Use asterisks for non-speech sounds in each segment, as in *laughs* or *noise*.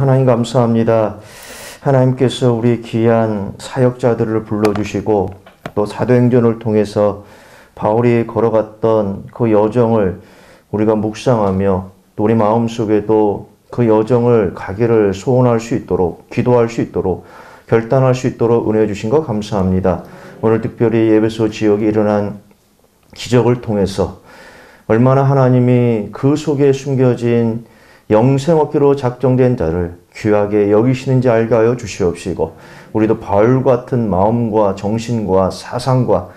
하나님 감사합니다. 하나님께서 우리 귀한 사역자들을 불러주시고 또 사도행전을 통해서 바울이 걸어갔던 그 여정을 우리가 묵상하며 또 우리 마음속에도 그 여정을 가기를 소원할 수 있도록 기도할 수 있도록 결단할 수 있도록 은혜 주신 것 감사합니다. 오늘 특별히 예배소 지역에 일어난 기적을 통해서 얼마나 하나님이 그 속에 숨겨진 영생 얻기로 작정된 자를 귀하게 여기시는지 알게 하여 주시옵시고 우리도 바울 같은 마음과 정신과 사상과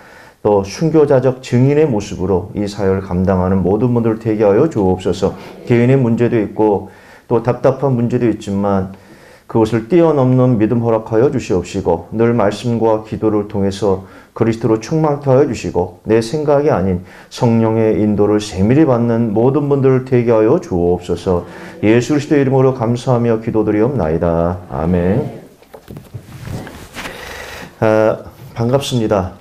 또 순교자적 증인의 모습으로 이 사역을 감당하는 모든 분들을 되게 하여 주옵소서. 개인의 문제도 있고 또 답답한 문제도 있지만 그것을 뛰어넘는 믿음 허락하여 주시옵시고 늘 말씀과 기도를 통해서 그리스도로 충만케 하여 주시고 내 생각이 아닌 성령의 인도를 세밀히 받는 모든 분들을 되게 하여 주옵소서 예수 그리스도 이름으로 감사하며 기도드리옵나이다. 아멘 아, 반갑습니다.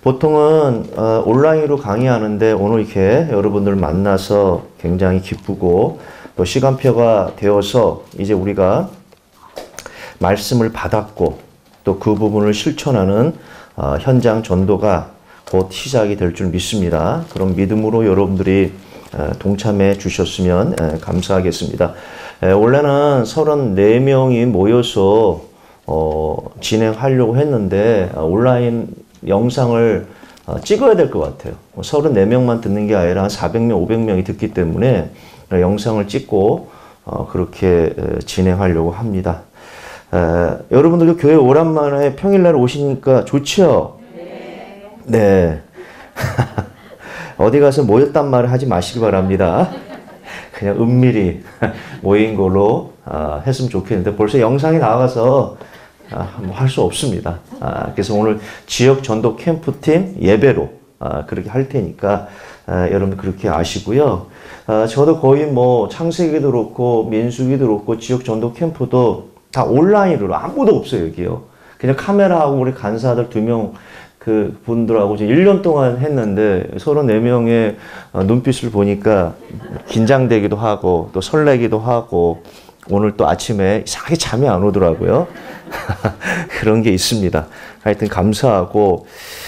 보통은 어, 온라인으로 강의하는데 오늘 이렇게 여러분들 만나서 굉장히 기쁘고 또 시간표가 되어서 이제 우리가 말씀을 받았고 또 그 부분을 실천하는 어, 현장 전도가 곧 시작이 될 줄 믿습니다. 그럼 믿음으로 여러분들이 어, 동참해 주셨으면 에, 감사하겠습니다. 에, 원래는 34명이 모여서 어, 진행하려고 했는데 어, 온라인 영상을 어, 찍어야 될 것 같아요. 34명만 듣는 게 아니라 한 400명, 500명이 듣기 때문에 영상을 찍고 어, 그렇게 진행하려고 합니다. 에, 여러분들도 교회 오랜만에 평일날 오시니까 좋죠? 네. 네. *laughs* 어디 가서 모였단 말을 하지 마시기 바랍니다. 그냥 은밀히 *laughs* 모인 걸로 아, 했으면 좋겠는데 벌써 영상이 나가서 아, 뭐 할 수 없습니다. 아, 그래서 오늘 지역 전도 캠프팀 예배로 아, 그렇게 할 테니까 아, 여러분 그렇게 아시고요. 아, 저도 거의 뭐 창세기도 그렇고 민수기도 그렇고 지역 전도 캠프도 다 온라인으로 아무도 없어요 여기요. 그냥 카메라하고 우리 간사들 두 명 그 분들하고 이제 1년 동안 했는데 서로 4명의 어, 눈빛을 보니까 긴장되기도 하고 또 설레기도 하고 오늘 또 아침에 이상하게 잠이 안 오더라고요. *laughs* 그런 게 있습니다. 하여튼 감사하고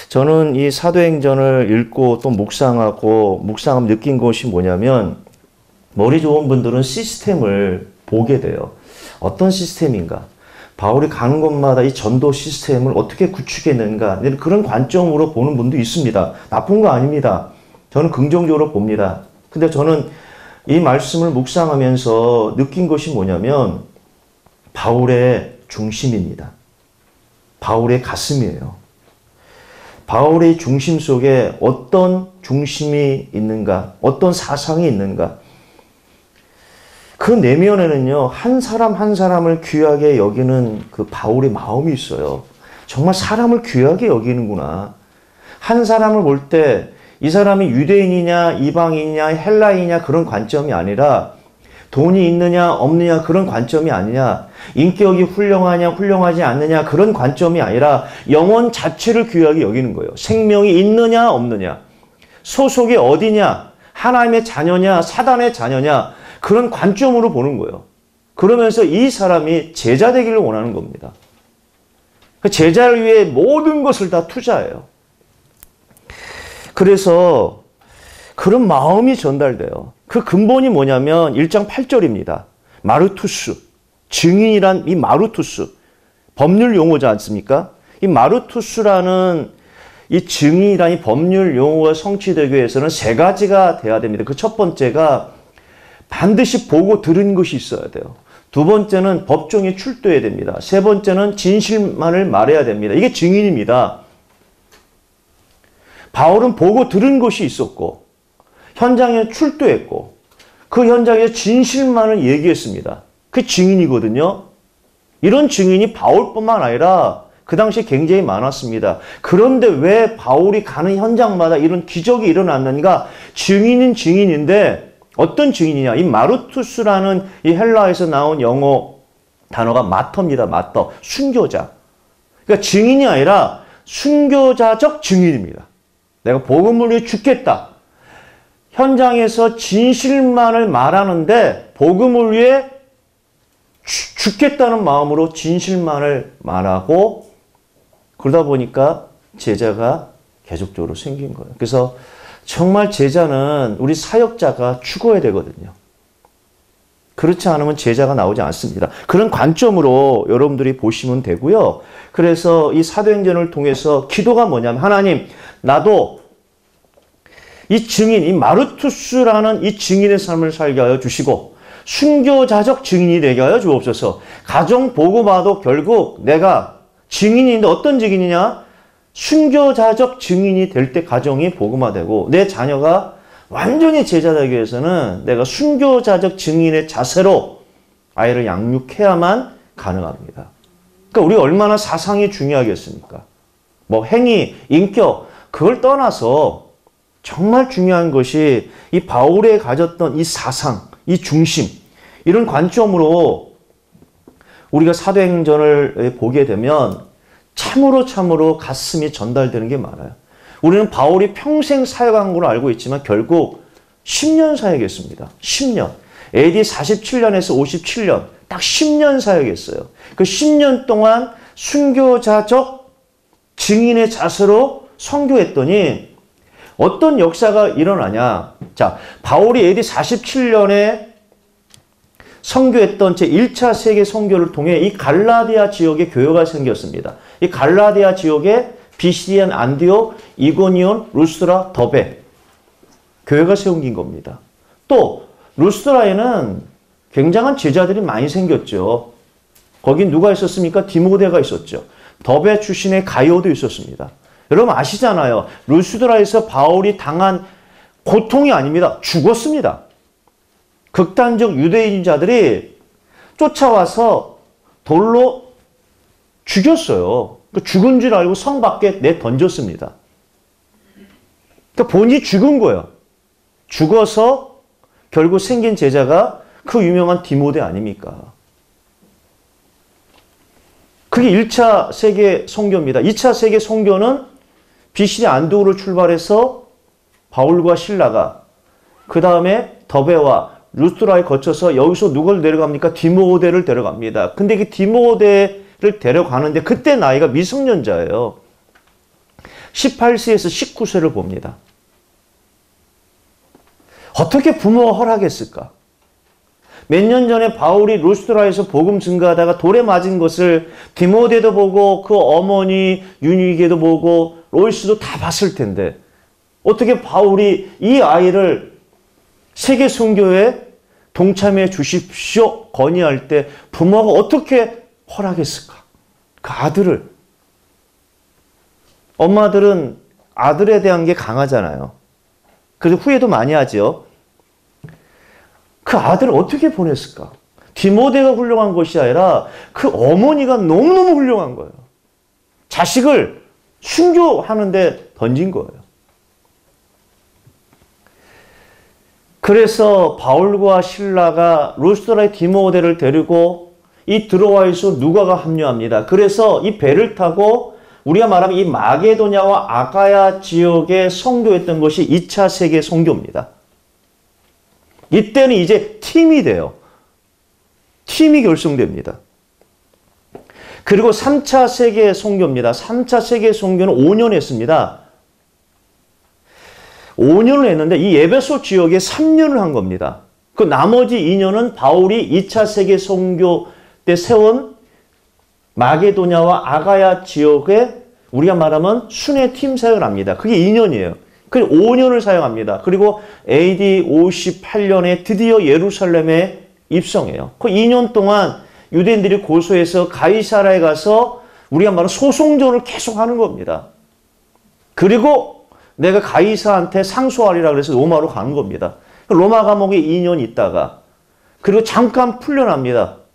저는 이 사도행전을 읽고 또 묵상하고 묵상하면 느낀 것이 뭐냐면 머리 좋은 분들은 시스템을 보게 돼요. 어떤 시스템인가? 바울이 가는 곳마다 이 전도 시스템을 어떻게 구축했는가? 그런 관점으로 보는 분도 있습니다. 나쁜 거 아닙니다. 저는 긍정적으로 봅니다. 근데 저는 이 말씀을 묵상하면서 느낀 것이 뭐냐면 바울의 중심입니다. 바울의 가슴이에요. 바울의 중심 속에 어떤 중심이 있는가, 어떤 사상이 있는가. 그 내면에는요, 한 사람 한 사람을 귀하게 여기는 그 바울의 마음이 있어요. 정말 사람을 귀하게 여기는구나. 한 사람을 볼때 이 사람이 유대인이냐, 이방인이냐, 헬라인이냐 그런 관점이 아니라 돈이 있느냐 없느냐 그런 관점이 아니냐 인격이 훌륭하냐 훌륭하지 않느냐 그런 관점이 아니라 영혼 자체를 귀하게 여기는 거예요. 생명이 있느냐 없느냐 소속이 어디냐 하나님의 자녀냐 사단의 자녀냐 그런 관점으로 보는 거예요. 그러면서 이 사람이 제자 되기를 원하는 겁니다. 그 제자를 위해 모든 것을 다 투자해요. 그래서 그런 마음이 전달돼요. 그 근본이 뭐냐면 1장 8절입니다. 마르투스. 증인이란 이 마르투스. 법률 용어지 않습니까? 이 마르투스라는 이 증인이란 이 법률 용어가 성취되기 위해서는 세 가지가 돼야 됩니다. 그 첫 번째가 반드시 보고 들은 것이 있어야 돼요. 두 번째는 법정에 출두해야 됩니다. 세 번째는 진실만을 말해야 됩니다. 이게 증인입니다. 바울은 보고 들은 것이 있었고 현장에 출두했고 그 현장에서 진실만을 얘기했습니다. 그 증인이거든요. 이런 증인이 바울뿐만 아니라 그 당시에 굉장히 많았습니다. 그런데 왜 바울이 가는 현장마다 이런 기적이 일어났는가? 증인은 증인인데 어떤 증인이냐? 이 마르투스라는 이 헬라에서 나온 영어 단어가 마터입니다. 마터. 순교자. 그러니까 증인이 아니라 순교자적 증인입니다. 내가 복음을 위해 죽겠다. 현장에서 진실만을 말하는데 복음을 위해 죽겠다는 마음으로 진실만을 말하고 그러다 보니까 제자가 계속적으로 생긴 거예요. 그래서 정말 제자는 우리 사역자가 죽어야 되거든요. 그렇지 않으면 제자가 나오지 않습니다. 그런 관점으로 여러분들이 보시면 되고요. 그래서 이 사도행전을 통해서 기도가 뭐냐면 하나님 나도 이 증인, 이 마르투스라는 이 증인의 삶을 살게 하여 주시고 순교자적 증인이 되게 하여 주옵소서. 가정 보고 봐도 결국 내가 증인인데 어떤 증인이냐? 순교자적 증인이 될 때 가정이 복음화되고 내 자녀가 완전히 제자되기 위해서는 내가 순교자적 증인의 자세로 아이를 양육해야만 가능합니다. 그러니까 우리 얼마나 사상이 중요하겠습니까? 뭐 행위, 인격 그걸 떠나서 정말 중요한 것이 이 바울의 가졌던 이 사상, 이 중심 이런 관점으로 우리가 사도행전을 보게 되면 참으로 참으로 가슴이 전달되는 게 많아요. 우리는 바울이 평생 사역한 걸로 알고 있지만 결국 10년 사역했습니다. 10년. AD 47년에서 57년. 딱 10년 사역했어요. 그 10년 동안 순교자적 증인의 자세로 선교했더니 어떤 역사가 일어나냐. 자, 바울이 AD 47년에 선교했던 제 1차 세계 선교를 통해 이 갈라디아 지역에 교회가 생겼습니다. 이 갈라디아 지역에 비시디안 안디오, 이고니온, 루스트라, 더베 교회가 세운 겁니다. 또 루스트라에는 굉장한 제자들이 많이 생겼죠. 거긴 누가 있었습니까? 디모데가 있었죠. 더베 출신의 가이오도 있었습니다. 여러분 아시잖아요. 루스드라에서 바울이 당한 고통이 아닙니다. 죽었습니다. 극단적 유대인자들이 쫓아와서 돌로 죽였어요. 그 죽은 줄 알고 성 밖에 내 던졌습니다. 그러니까 본인이 죽은 거예요. 죽어서 결국 생긴 제자가 그 유명한 디모데 아닙니까? 그게 1차 세계 성교입니다. 2차 세계 성교는 BC 안도우를 출발해서 바울과 신라가 그 다음에 더베와 루스트라에 거쳐서 여기서 누굴 데려갑니까? 디모데를 데려갑니다. 근데 그 디모데 를 데려가는데 그때 나이가 미성년자예요. 18세에서 19세를 봅니다. 어떻게 부모가 허락했을까? 몇 년 전에 바울이 루스트라에서 복음 증가하다가 돌에 맞은 것을 디모데도 보고 그 어머니 유니게도 보고 로이스도 다 봤을 텐데 어떻게 바울이 이 아이를 세계 선교에 동참해 주십시오 건의할 때 부모가 어떻게 허락했을까? 그 아들을. 엄마들은 아들에 대한 게 강하잖아요. 그래서 후회도 많이 하죠. 그 아들을 어떻게 보냈을까? 디모데가 훌륭한 것이 아니라 그 어머니가 너무너무 훌륭한 거예요. 자식을 순교하는데 던진 거예요. 그래서 바울과 신라가 루스드라의 디모데를 데리고 이 드로아에서 누가가 합류합니다. 그래서 이 배를 타고 우리가 말하면 이 마게도냐와 아가야 지역에 성교했던 것이 2차 세계 성교입니다. 이때는 이제 팀이 돼요. 팀이 결성됩니다. 그리고 3차 세계 성교입니다. 3차 세계 성교는 5년 했습니다. 5년을 했는데 이 에베소 지역에 3년을 한 겁니다. 그 나머지 2년은 바울이 2차 세계 성교 때 세운 마게도냐와 아가야 지역에 우리가 말하면 순회 팀 사역을 합니다. 그게 2년이에요. 그 5년을 사용합니다. 그리고 AD 58년에 드디어 예루살렘에 입성해요. 그 2년 동안 유대인들이 고소해서 가이사라에 가서 우리가 말하는 소송전을 계속 하는 겁니다. 그리고 내가 가이사한테 상소하리라 그래서 로마로 가는 겁니다. 로마 감옥에 2년 있다가 그리고 잠깐 풀려납니다.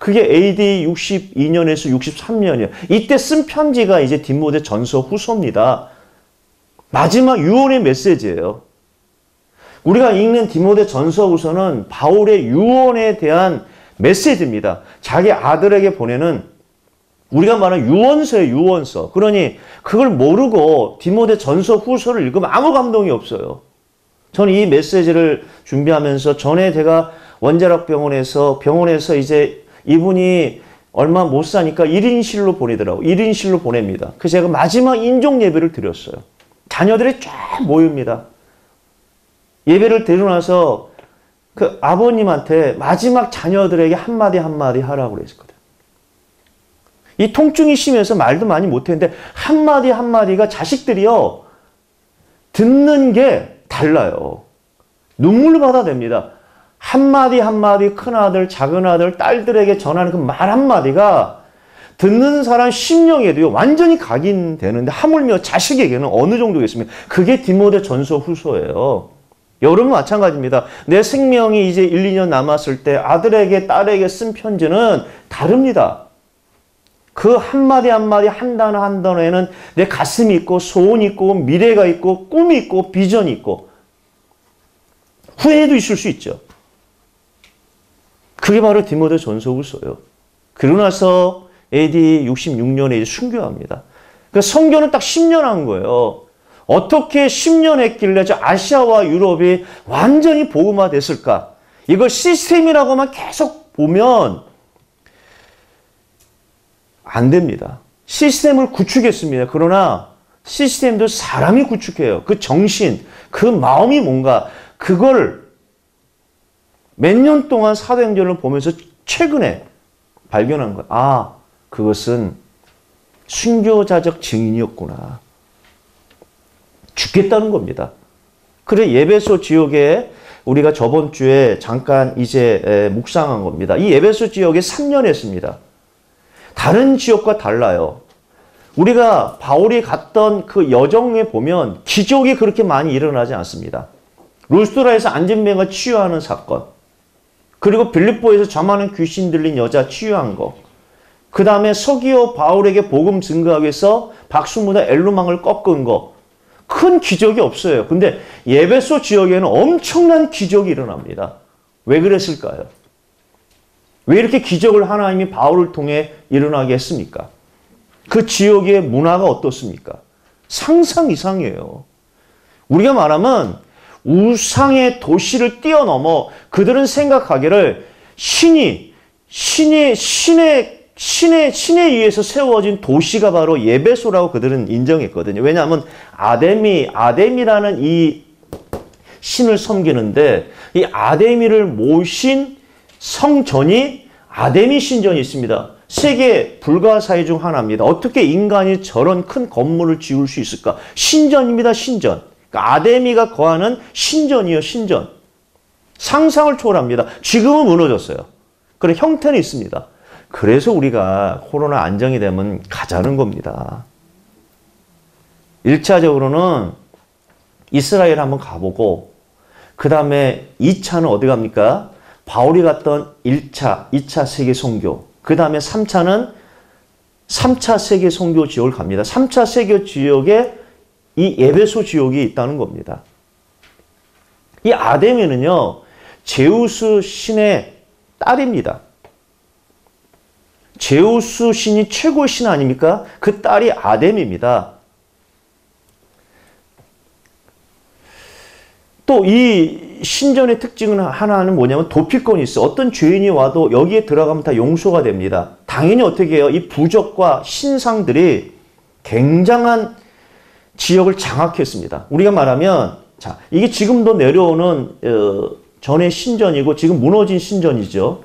그게 AD 62년에서 63년이에요. 이때 쓴 편지가 이제 디모데 전서 후서입니다. 마지막 유언의 메시지예요. 우리가 읽는 디모데 전서 후서는 바울의 유언에 대한 메시지입니다. 자기 아들에게 보내는 우리가 말하는 유언서예요, 유언서. 그러니 그걸 모르고 디모데 전서 후서를 읽으면 아무 감동이 없어요. 저는 이 메시지를 준비하면서 전에 제가 원자력 병원에서 병원에서 이제 이분이 얼마 못 사니까 1인실로 보내더라고. 1인실로 보냅니다. 그래서 제가 마지막 인종 예배를 드렸어요. 자녀들이 쫙 모입니다. 예배를 드리고 나서 그 아버님한테 마지막 자녀들에게 한마디 한마디 하라고 그랬거든. 이 통증이 심해서 말도 많이 못했는데 한마디 한마디가 자식들이요. 듣는 게 달라요. 눈물로 받아냅니다. 한마디 한마디 큰아들, 작은아들, 딸들에게 전하는 그 말 한마디가 듣는 사람 심령에도요, 완전히 각인되는데, 하물며 자식에게는 어느 정도겠습니까? 그게 디모데 전서 후서예요. 여러분 마찬가지입니다. 내 생명이 이제 1, 2년 남았을 때 아들에게, 딸에게 쓴 편지는 다릅니다. 그 한마디 한마디 한 단어 한 단어에는 내 가슴이 있고, 소원이 있고, 미래가 있고, 꿈이 있고, 비전이 있고, 후회도 있을 수 있죠. 그게 바로 디모데 전서후서예요. 그러고 나서 AD 66년에 순교합니다. 그 성교는 딱 10년 한 거예요. 어떻게 10년 했길래 저 아시아와 유럽이 완전히 복음화 됐을까? 이걸 시스템이라고만 계속 보면 안 됩니다. 시스템을 구축했습니다. 그러나 시스템도 사람이 구축해요. 그 정신, 그 마음이 뭔가 그걸 몇 년 동안 사도행전을 보면서 최근에 발견한 거야. 아, 그것은 순교자적 증인이었구나. 죽겠다는 겁니다. 그래 예배소 지역에 우리가 저번 주에 잠깐 이제 묵상한 겁니다. 이 예배소 지역에 3년 했습니다. 다른 지역과 달라요. 우리가 바울이 갔던 그 여정에 보면 기적이 그렇게 많이 일어나지 않습니다. 루스트라에서 안진병을 치유하는 사건, 그리고 빌립보에서 저많은 귀신 들린 여자 치유한 거, 그 다음에 서기오 바울에게 복음 증거하기 위해서 박수무다 엘루망을 꺾은 거, 큰 기적이 없어요. 근데 예배소 지역에는 엄청난 기적이 일어납니다. 왜 그랬을까요? 왜 이렇게 기적을 하나님이 바울을 통해 일어나게 했습니까? 그 지역의 문화가 어떻습니까? 상상 이상이에요. 우리가 말하면 우상의 도시를 뛰어넘어 그들은 생각하기를 신이 신의 신의 신의 신에 의해서 세워진 도시가 바로 예배소라고 그들은 인정했거든요. 왜냐하면 아데미 아데미라는 이 신을 섬기는데 이 아데미를 모신 성전이 아데미 신전이 있습니다. 세계 불가사의 중 하나입니다. 어떻게 인간이 저런 큰 건물을 지을 수 있을까? 신전입니다. 신전. 그러니까 아데미가 거하는 신전이요, 신전. 상상을 초월합니다. 지금은 무너졌어요. 그런 형태는 있습니다. 그래서 우리가 코로나 안정이 되면 가자는 겁니다. 1차적으로는 이스라엘 한번 가보고, 그 다음에 2차는 어디 갑니까? 바울이 갔던 1차, 2차 세계 선교. 그 다음에 3차는 3차 세계 선교 지역을 갑니다. 3차 세계 지역에 이 에베소 지역이 있다는 겁니다. 이 아데미는요, 제우스 신의 딸입니다. 제우스 신이 최고의 신 아닙니까? 그 딸이 아데미입니다. 또 이 신전의 특징은 하나는 뭐냐면 도피권이 있어. 어떤 죄인이 와도 여기에 들어가면 다 용서가 됩니다. 당연히 어떻게 해요? 이 부적과 신상들이 굉장한 지역을 장악했습니다. 우리가 말하면 자 이게 지금도 내려오는 어, 전의 신전이고 지금 무너진 신전이죠.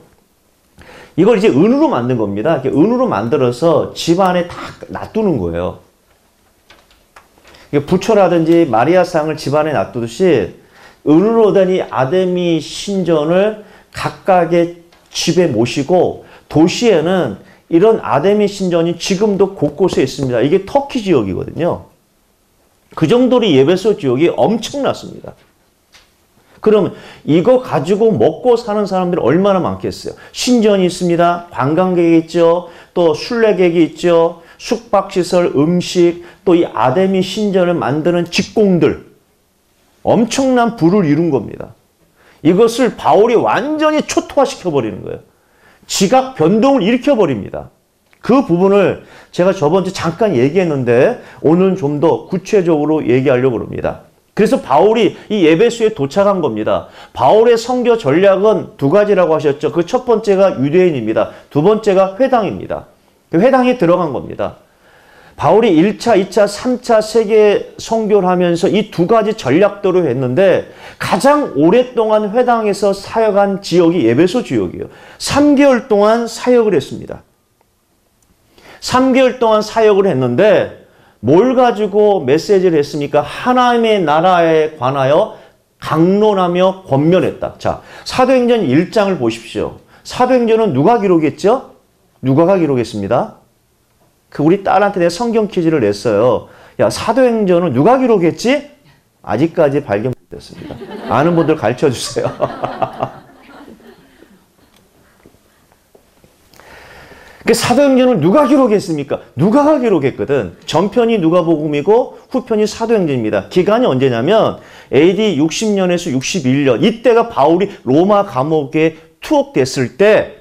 이걸 이제 은으로 만든 겁니다. 은으로 만들어서 집 안에 다 놔두는 거예요. 부처라든지 마리아상을 집 안에 놔두듯이 은으로 된이 아데미 신전을 각각의 집에 모시고 도시에는 이런 아데미 신전이 지금도 곳곳에 있습니다. 이게 터키 지역이거든요. 그 정도로 예배소 지역이 엄청났습니다. 그러면 이거 가지고 먹고 사는 사람들이 얼마나 많겠어요? 신전이 있습니다. 관광객이 있죠. 또 순례객이 있죠. 숙박시설, 음식, 또 이 아데미 신전을 만드는 직공들. 엄청난 부를 이룬 겁니다. 이것을 바울이 완전히 초토화시켜버리는 거예요. 지각 변동을 일으켜버립니다. 그 부분을 제가 저번 주 잠깐 얘기했는데 오늘은 좀 더 구체적으로 얘기하려고 합니다. 그래서 바울이 이 예배소에 도착한 겁니다. 바울의 선교 전략은 두 가지라고 하셨죠. 그 첫 번째가 유대인입니다. 두 번째가 회당입니다. 그 회당에 들어간 겁니다. 바울이 1차, 2차, 3차 세계 선교를 하면서 이 두 가지 전략도로 했는데 가장 오랫동안 회당에서 사역한 지역이 예배소 지역이에요. 3개월 동안 사역을 했습니다. 3개월 동안 사역을 했는데 뭘 가지고 메시지를 했습니까? 하나님의 나라에 관하여 강론하며 권면했다. 자, 사도행전 1장을 보십시오. 사도행전은 누가 기록했죠? 누가가 기록했습니다. 그 우리 딸한테 내가 성경 퀴즈를 냈어요. 야, 사도행전은 누가 기록했지? 아직까지 발견 못했습니다. 아는 분들 가르쳐 주세요. *laughs* 그 사도행전을 누가 기록했습니까? 누가가 기록했거든. 전편이 누가복음이고 후편이 사도행전입니다. 기간이 언제냐면 AD 60년에서 61년 이때가 바울이 로마 감옥에 투옥됐을 때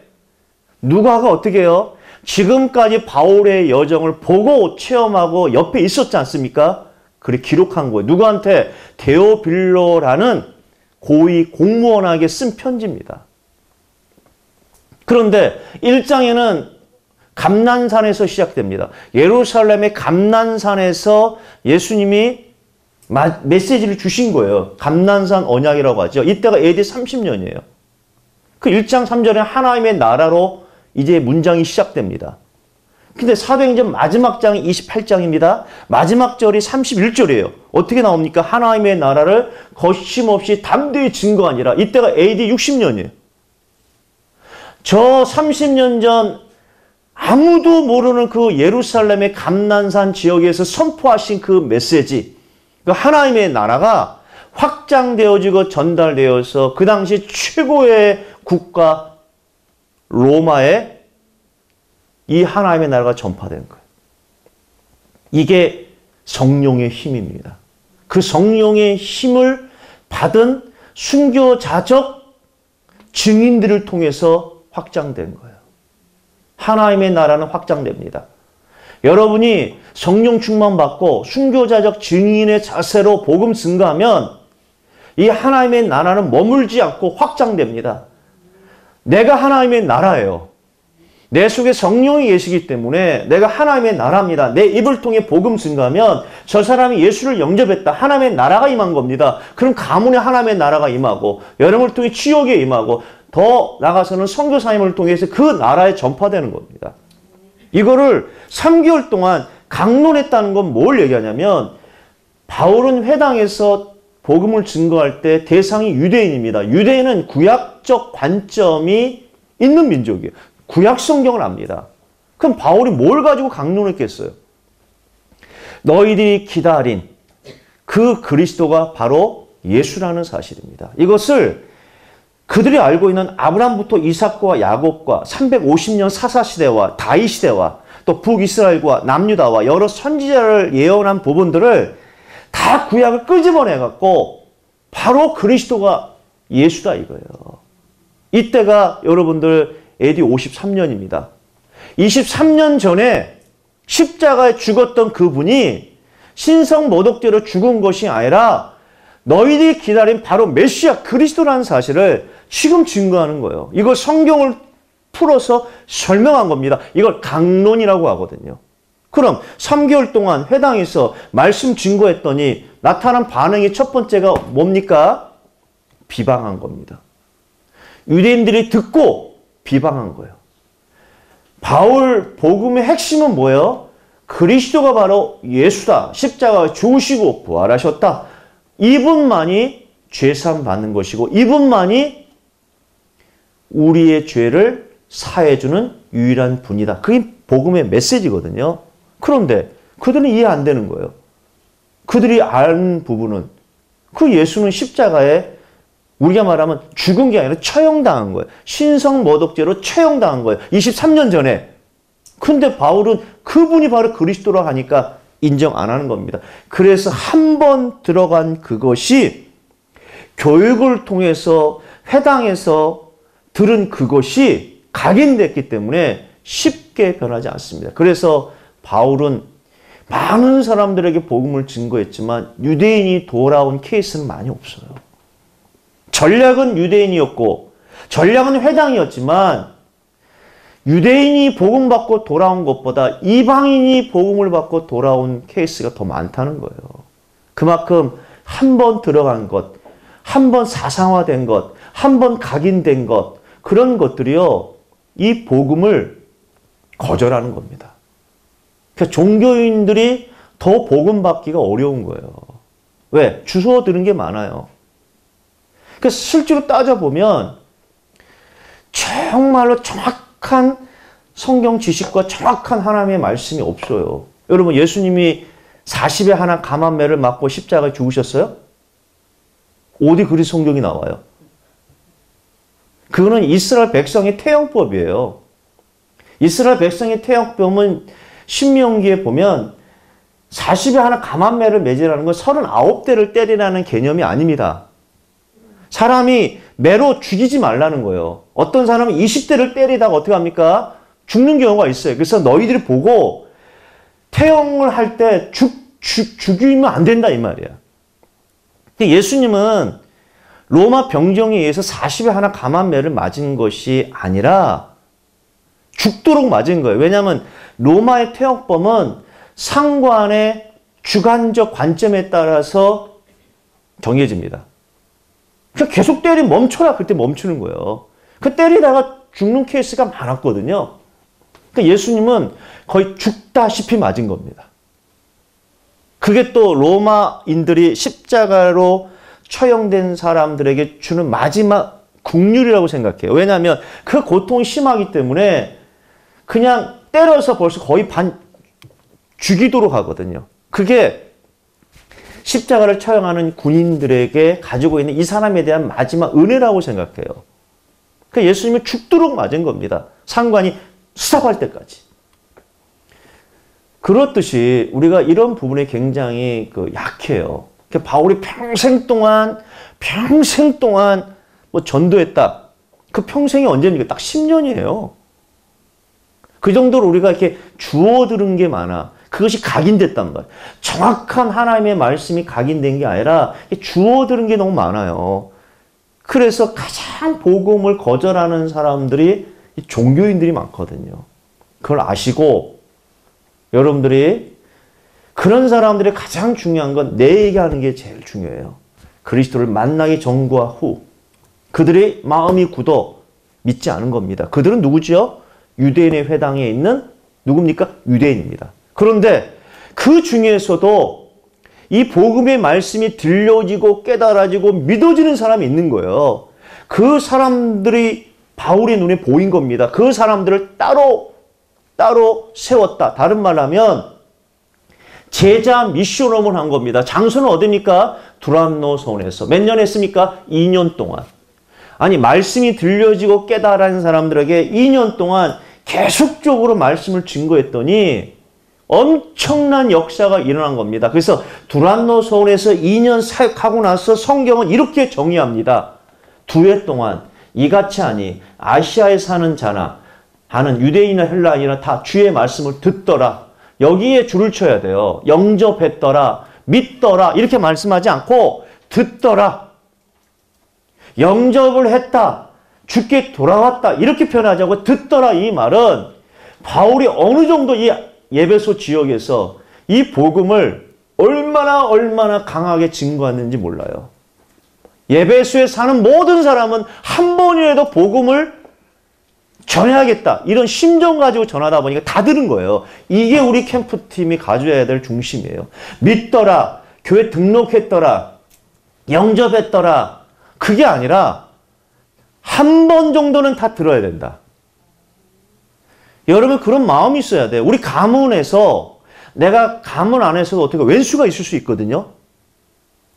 누가가 어떻게 해요? 지금까지 바울의 여정을 보고 체험하고 옆에 있었지 않습니까? 그래 기록한 거예요. 누구한테? 데오빌로라는 고위 공무원에게 쓴 편지입니다. 그런데 1장에는 감난산에서 시작됩니다. 예루살렘의 감난산에서 예수님이 메시지를 주신 거예요. 감난산 언약이라고 하죠. 이때가 AD 30년이에요. 그 1장 3절에 하나님의 나라로 이제 문장이 시작됩니다. 근데 사도행전 마지막 장이 28장입니다. 마지막 절이 31절이에요. 어떻게 나옵니까? 하나님의 나라를 거침없이 담대히 증거하니라. 이때가 AD 60년이에요. 저 30년 전 아무도 모르는 그 예루살렘의 감난산 지역에서 선포하신 그 메시지, 그 하나님의 나라가 확장되어지고 전달되어서 그 당시 최고의 국가 로마에 이 하나님의 나라가 전파된 거예요. 이게 성령의 힘입니다. 그 성령의 힘을 받은 순교자적 증인들을 통해서 확장된 거예요. 하나님의 나라는 확장됩니다. 여러분이 성령 충만 받고 순교자적 증인의 자세로 복음 증가하면 이 하나님의 나라는 머물지 않고 확장됩니다. 내가 하나님의 나라예요. 내 속에 성령이 계시기 때문에 내가 하나님의 나라입니다. 내 입을 통해 복음 증가하면 저 사람이 예수를 영접했다. 하나님의 나라가 임한 겁니다. 그럼 가문에 하나님의 나라가 임하고 여러분을 통해 지역에 임하고 더 나가서는 선교사님을 통해서 그 나라에 전파되는 겁니다. 이거를 3개월 동안 강론했다는 건 뭘 얘기하냐면 바울은 회당에서 복음을 증거할 때 대상이 유대인입니다. 유대인은 구약적 관점이 있는 민족이에요. 구약 성경을 압니다. 그럼 바울이 뭘 가지고 강론했겠어요? 너희들이 기다린 그 그리스도가 바로 예수라는 사실입니다. 이것을 그들이 알고 있는 아브람부터 이삭과 야곱과 350년 사사 시대와 다이 시대와 또 북이스라엘과 남유다와 여러 선지자를 예언한 부분들을 다 구약을 끄집어내 갖고 바로 그리스도가 예수다 이거예요. 이때가 여러분들 AD 53년입니다. 23년 전에 십자가에 죽었던 그분이 신성 모독죄로 죽은 것이 아니라 너희들이 기다린 바로 메시아 그리스도라는 사실을 지금 증거하는 거예요. 이걸 성경을 풀어서 설명한 겁니다. 이걸 강론이라고 하거든요. 그럼 3개월 동안 회당에서 말씀 증거했더니 나타난 반응이 첫 번째가 뭡니까? 비방한 겁니다. 유대인들이 듣고 비방한 거예요. 바울 복음의 핵심은 뭐예요? 그리스도가 바로 예수다. 십자가 죽으시고 부활하셨다. 이분만이 죄산 받는 것이고 이분만이 우리의 죄를 사해주는 유일한 분이다. 그게 복음의 메시지거든요. 그런데 그들은 이해 안 되는 거예요. 그들이 아는 부분은 그 예수는 십자가에 우리가 말하면 죽은 게 아니라 처형당한 거예요. 신성 모독죄로 처형당한 거예요. 23년 전에. 근데 바울은 그분이 바로 그리스도라 하니까 인정 안 하는 겁니다. 그래서 한 번 들어간 그것이 교육을 통해서 회당에서 들은 그것이 각인됐기 때문에 쉽게 변하지 않습니다. 그래서 바울은 많은 사람들에게 복음을 증거했지만 유대인이 돌아온 케이스는 많이 없어요. 전략은 유대인이었고 전략은 회당이었지만 유대인이 복음 받고 돌아온 것보다 이방인이 복음을 받고 돌아온 케이스가 더 많다는 거예요. 그만큼 한 번 들어간 것, 한 번 사상화된 것, 한 번 각인된 것, 그런 것들이요, 이 복음을 거절하는 겁니다. 그러니까 종교인들이 더 복음 받기가 어려운 거예요. 왜? 주워 들은 게 많아요. 그러니까 실제로 따져보면 정말로 정확 한 성경 지식과 정확한 하나님의 말씀이 없어요. 여러분 예수님이 40에 하나 감한매를 맞고 십자가에 죽으셨어요? 어디 그리 성경이 나와요? 그거는 이스라엘 백성의 태형법이에요. 이스라엘 백성의 태형법은 신명기에 보면 40에 하나 감한매를 맺으라는 건 39대를 때리라는 개념이 아닙니다. 사람이 매로 죽이지 말라는 거예요. 어떤 사람은 20대를 때리다가 어떻게 합니까? 죽는 경우가 있어요. 그래서 너희들이 보고 태형을 할 때 죽, 죽, 죽이면 안 된다 이 말이야. 예수님은 로마 병정에 의해서 40에 하나 감한매를 맞은 것이 아니라 죽도록 맞은 거예요. 왜냐하면 로마의 태형법은 상관의 주관적 관점에 따라서 정해집니다. 그러니까 계속 때리면 멈춰라. 그때 멈추는 거예요. 그 때리다가 죽는 케이스가 많았거든요. 그러니까 예수님은 거의 죽다시피 맞은 겁니다. 그게 또 로마인들이 십자가로 처형된 사람들에게 주는 마지막 국률이라고 생각해요. 왜냐하면 그 고통이 심하기 때문에 그냥 때려서 벌써 거의 반 죽이도록 하거든요. 그게 십자가를 처형하는 군인들에게 가지고 있는 이 사람에 대한 마지막 은혜라고 생각해요. 그 예수님이 죽도록 맞은 겁니다. 상관이 수습할 때까지. 그렇듯이 우리가 이런 부분에 굉장히 그 약해요. 바울이 평생 동안 평생 동안 뭐 전도했다. 그 평생이 언제입니까? 딱 10년이에요. 그 정도로 우리가 이렇게 주워 들은 게 많아. 그것이 각인됐단 말이에요. 정확한 하나님의 말씀이 각인된 게 아니라 주워 들은 게 너무 많아요. 그래서 가장 복음을 거절하는 사람들이 종교인들이 많거든요. 그걸 아시고 여러분들이 그런 사람들의 가장 중요한 건 내 얘기하는 게 제일 중요해요. 그리스도를 만나기 전과 후 그들의 마음이 굳어 믿지 않은 겁니다. 그들은 누구지요? 유대인의 회당에 있는 누굽니까? 유대인입니다. 그런데 그 중에서도 이 복음의 말씀이 들려지고 깨달아지고 믿어지는 사람이 있는 거예요. 그 사람들이 바울의 눈에 보인 겁니다. 그 사람들을 따로 따로 세웠다. 다른 말 하면 제자 미션홈을 한 겁니다. 장소는 어디입니까? 두란노 손에서. 몇 년 했습니까? 2년 동안. 아니 말씀이 들려지고 깨달은 사람들에게 2년 동안 계속적으로 말씀을 증거했더니 엄청난 역사가 일어난 겁니다. 그래서 두란노 서울에서 2년 사역하고 나서 성경은 이렇게 정의합니다. 두 해 동안 이같이 하니 아시아에 사는 자나 하는 유대인이나 헬라인이나 다 주의 말씀을 듣더라. 여기에 줄을 쳐야 돼요. 영접했더라. 믿더라. 이렇게 말씀하지 않고 듣더라. 영접을 했다. 죽게 돌아왔다. 이렇게 표현하자고 듣더라. 이 말은 바울이 어느 정도 이 예배소 지역에서 이 복음을 얼마나 얼마나 강하게 증거했는지 몰라요. 예배소에 사는 모든 사람은 한 번이라도 복음을 전해야겠다. 이런 심정 가지고 전하다 보니까 다 들은 거예요. 이게 우리 캠프팀이 가져야 될 중심이에요. 믿더라. 교회 등록했더라. 영접했더라. 그게 아니라 한 번 정도는 다 들어야 된다. 여러분 그런 마음이 있어야 돼요. 우리 가문에서 내가 가문 안에서도 어떻게 왼수가 있을 수 있거든요.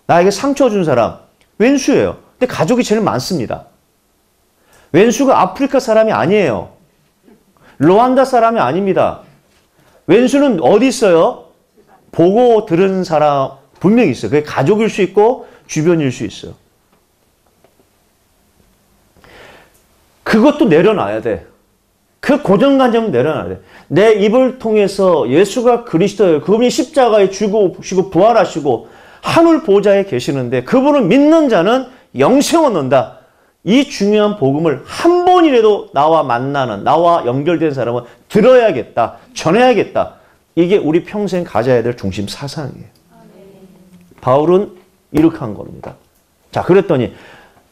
나에게 상처 준 사람 왼수예요. 근데 가족이 제일 많습니다. 왼수가 아프리카 사람이 아니에요. 르완다 사람이 아닙니다. 왼수는 어디 있어요? 보고 들은 사람 분명히 있어요. 그게 가족일 수 있고 주변일 수 있어요. 그것도 내려놔야 돼. 그 고정관념 내려놔야 돼. 내 입을 통해서 예수가 그리스도예요. 그분이 십자가에 죽으시고 부활하시고 하늘 보좌에 계시는데 그분을 믿는 자는 영생을 얻는다. 이 중요한 복음을 한 번이라도 나와 만나는 나와 연결된 사람은 들어야겠다. 전해야겠다. 이게 우리 평생 가져야 될 중심 사상이에요. 바울은 이렇게 한 겁니다. 자, 그랬더니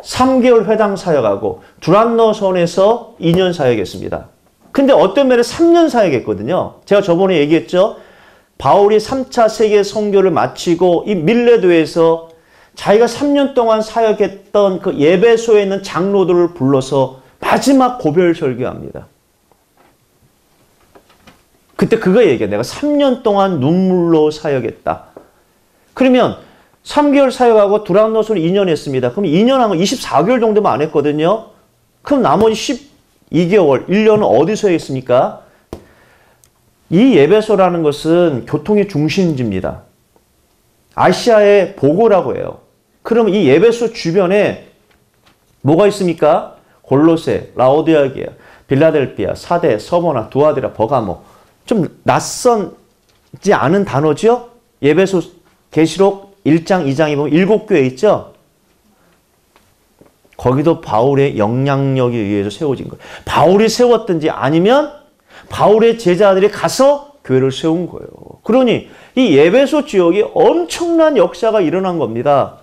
3개월 회당 사역하고 두란노 선에서 2년 사역했습니다. 근데 어떤 면에 3년 사역했거든요. 제가 저번에 얘기했죠. 바울이 3차 세계 선교를 마치고 이 밀레도에서 자기가 3년 동안 사역했던 그 예배소에 있는 장로들을 불러서 마지막 고별 설교합니다. 그때 그거 얘기해. 내가 3년 동안 눈물로 사역했다. 그러면 3개월 사역하고 두란노스를 2년 했습니다. 그럼 2년 하면 24개월 정도만 안 했거든요. 그럼 나머지 12개월, 1년은 어디서 했습니까? 이 예배소라는 것은 교통의 중심지입니다. 아시아의 보고라고 해요. 그럼 이 예배소 주변에 뭐가 있습니까? 골로세, 라오디아기아, 빌라델피아, 사대, 서머나, 두아디라, 버가모. 좀 낯선지 않은 단어죠? 예배소 계시록 1장, 2장에 보면 일곱 교회 있죠? 거기도 바울의 영향력에 의해서 세워진 거예요. 바울이 세웠든지 아니면 바울의 제자들이 가서 교회를 세운 거예요. 그러니 이 예배소 지역이 엄청난 역사가 일어난 겁니다.